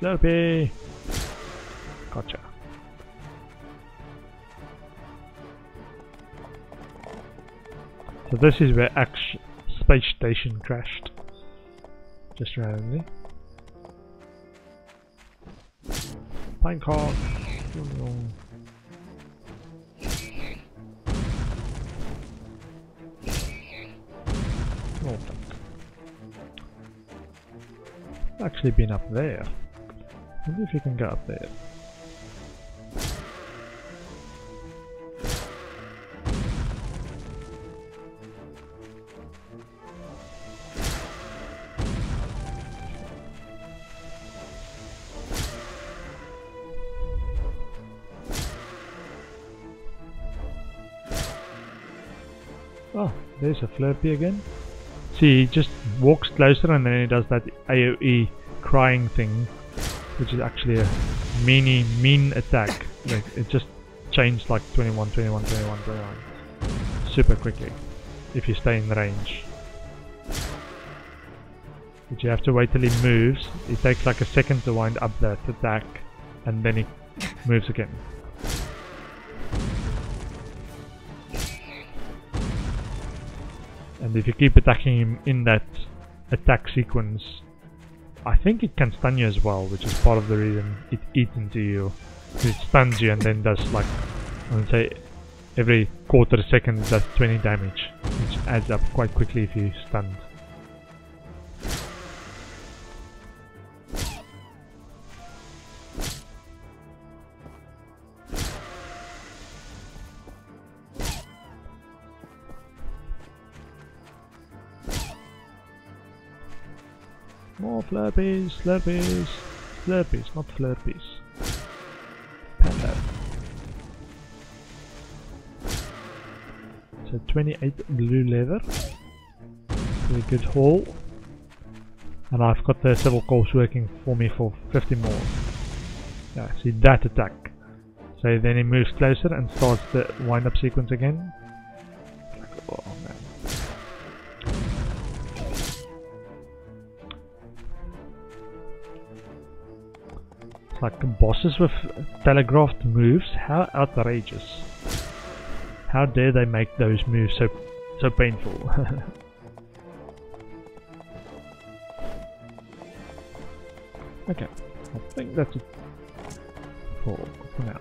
Slurpee, gotcha. So this is where Ack's space station crashed. Just randomly. Pinecart. Oh, actually been up there. Maybe if you can get up there. A Flurpy again. See, he just walks closer and then he does that AoE crying thing, which is actually a mini mean attack. Like it just changed like 21, 21, 21, 21 super quickly if you stay in range. But you have to wait till he moves. It takes like a second to wind up that attack and then he moves again. And if you keep attacking him in that attack sequence, I think it can stun you as well, which is part of the reason it eats into you. It stuns you and then does like, I would say, every quarter second does 20 damage, which adds up quite quickly if you stunned. More flurpies, slurpies, slurpies, not flurpies. Panda. So 28 blue leather. Very good haul. And I've got the civil corps working for me for 50 more. Yeah, see that attack. So then he moves closer and starts the wind up sequence again. Oh man. Like bosses with telegraphed moves, how outrageous. How dare they make those moves so so painful. (laughs) okay, I think that's it for, for now.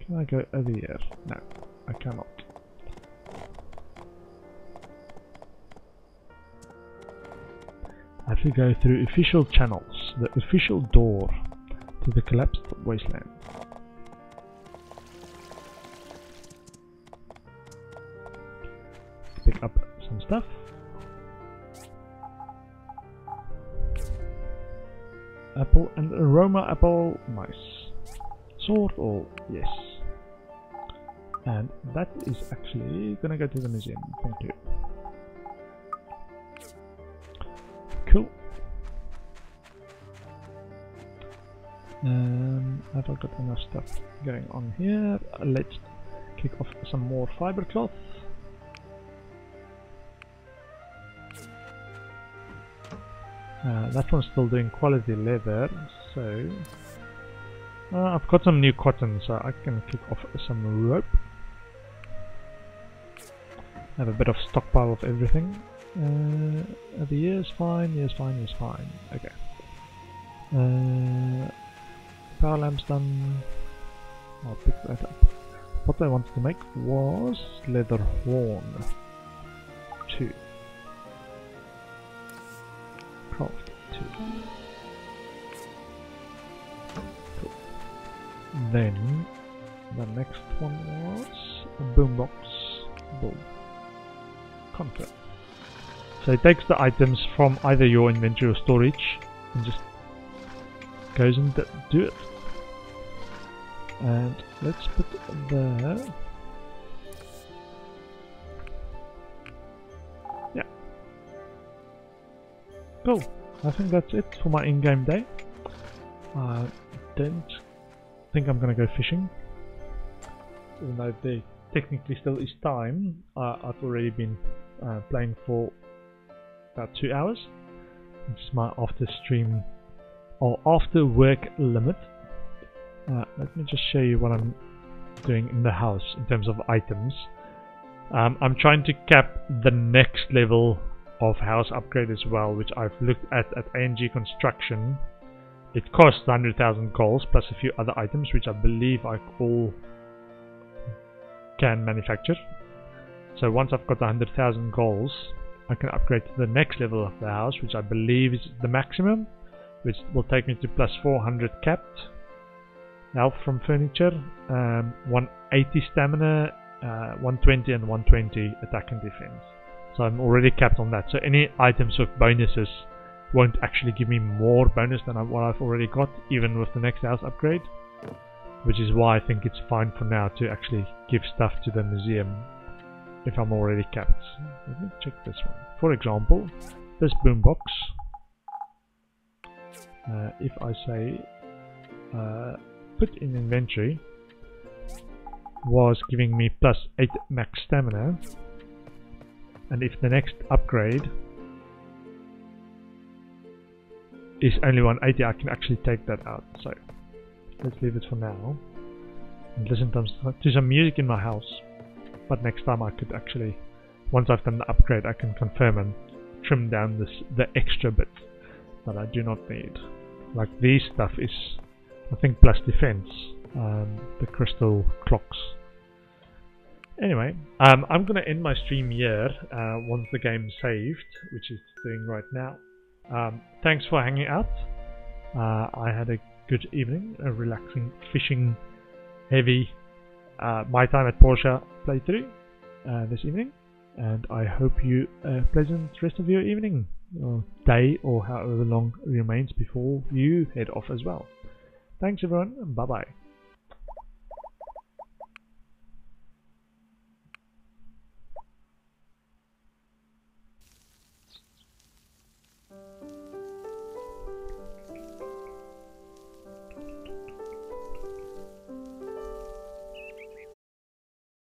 Can I go over here? No, I cannot. have to go through official channels, the official door to the collapsed wasteland. Pick up some stuff. Apple and aroma apple, nice. Sword all, yes. And that is actually gonna go to the museum, thank you. Um, I got enough stuff going on here? Let's kick off some more fiber cloth. Uh, that one's still doing quality leather, so uh, I've got some new cotton, so I can kick off some rope. Have a bit of stockpile of everything. Uh, the year's fine, year's fine, year's fine. Okay. Uh, power lamp's done. I'll pick that up. What I wanted to make was leather horn. Two. Craft two. Cool. Then the next one was a boombox build. Conquer. So it takes the items from either your inventory or storage and just goes and do it. And let's put there. Yeah. Cool. I think that's it for my in-game day. I don't think I'm gonna go fishing. Even though there technically still is time, I've already been uh, playing for about two hours. Which is my after stream or after work limit. Uh, let me just show you what I'm doing in the house in terms of items. Um, I'm trying to cap the next level of house upgrade as well, which I've looked at at A&G Construction. It costs 100,000 gols plus a few other items, which I believe I all can manufacture. So once I've got 100,000 gols, I can upgrade to the next level of the house, which I believe is the maximum, which will take me to plus 400 capped health from furniture, um, 180 stamina, uh, 120 and 120 attack and defense. So I'm already capped on that. So any items with bonuses won't actually give me more bonus than what I've already got, even with the next house upgrade. Which is why I think it's fine for now to actually give stuff to the museum if I'm already capped. Let me check this one. For example, this boombox. Uh, if I say uh, put in inventory was giving me plus 8 max stamina. And if the next upgrade is only 180 I can actually take that out. So let's leave it for now. And listen to some music in my house. But next time I could actually once I've done the upgrade I can confirm and trim down this the extra bits that I do not need. Like these stuff is I think plus defense um, the crystal clocks. Anyway um, I'm gonna end my stream here uh, once the game's saved which it's doing right now. Um, thanks for hanging out. Uh, I had a good evening a relaxing fishing heavy uh, my time at Portia playthrough uh, this evening. And I hope you a pleasant rest of your evening or day or however long remains before you head off as well. Thanks everyone bye bye.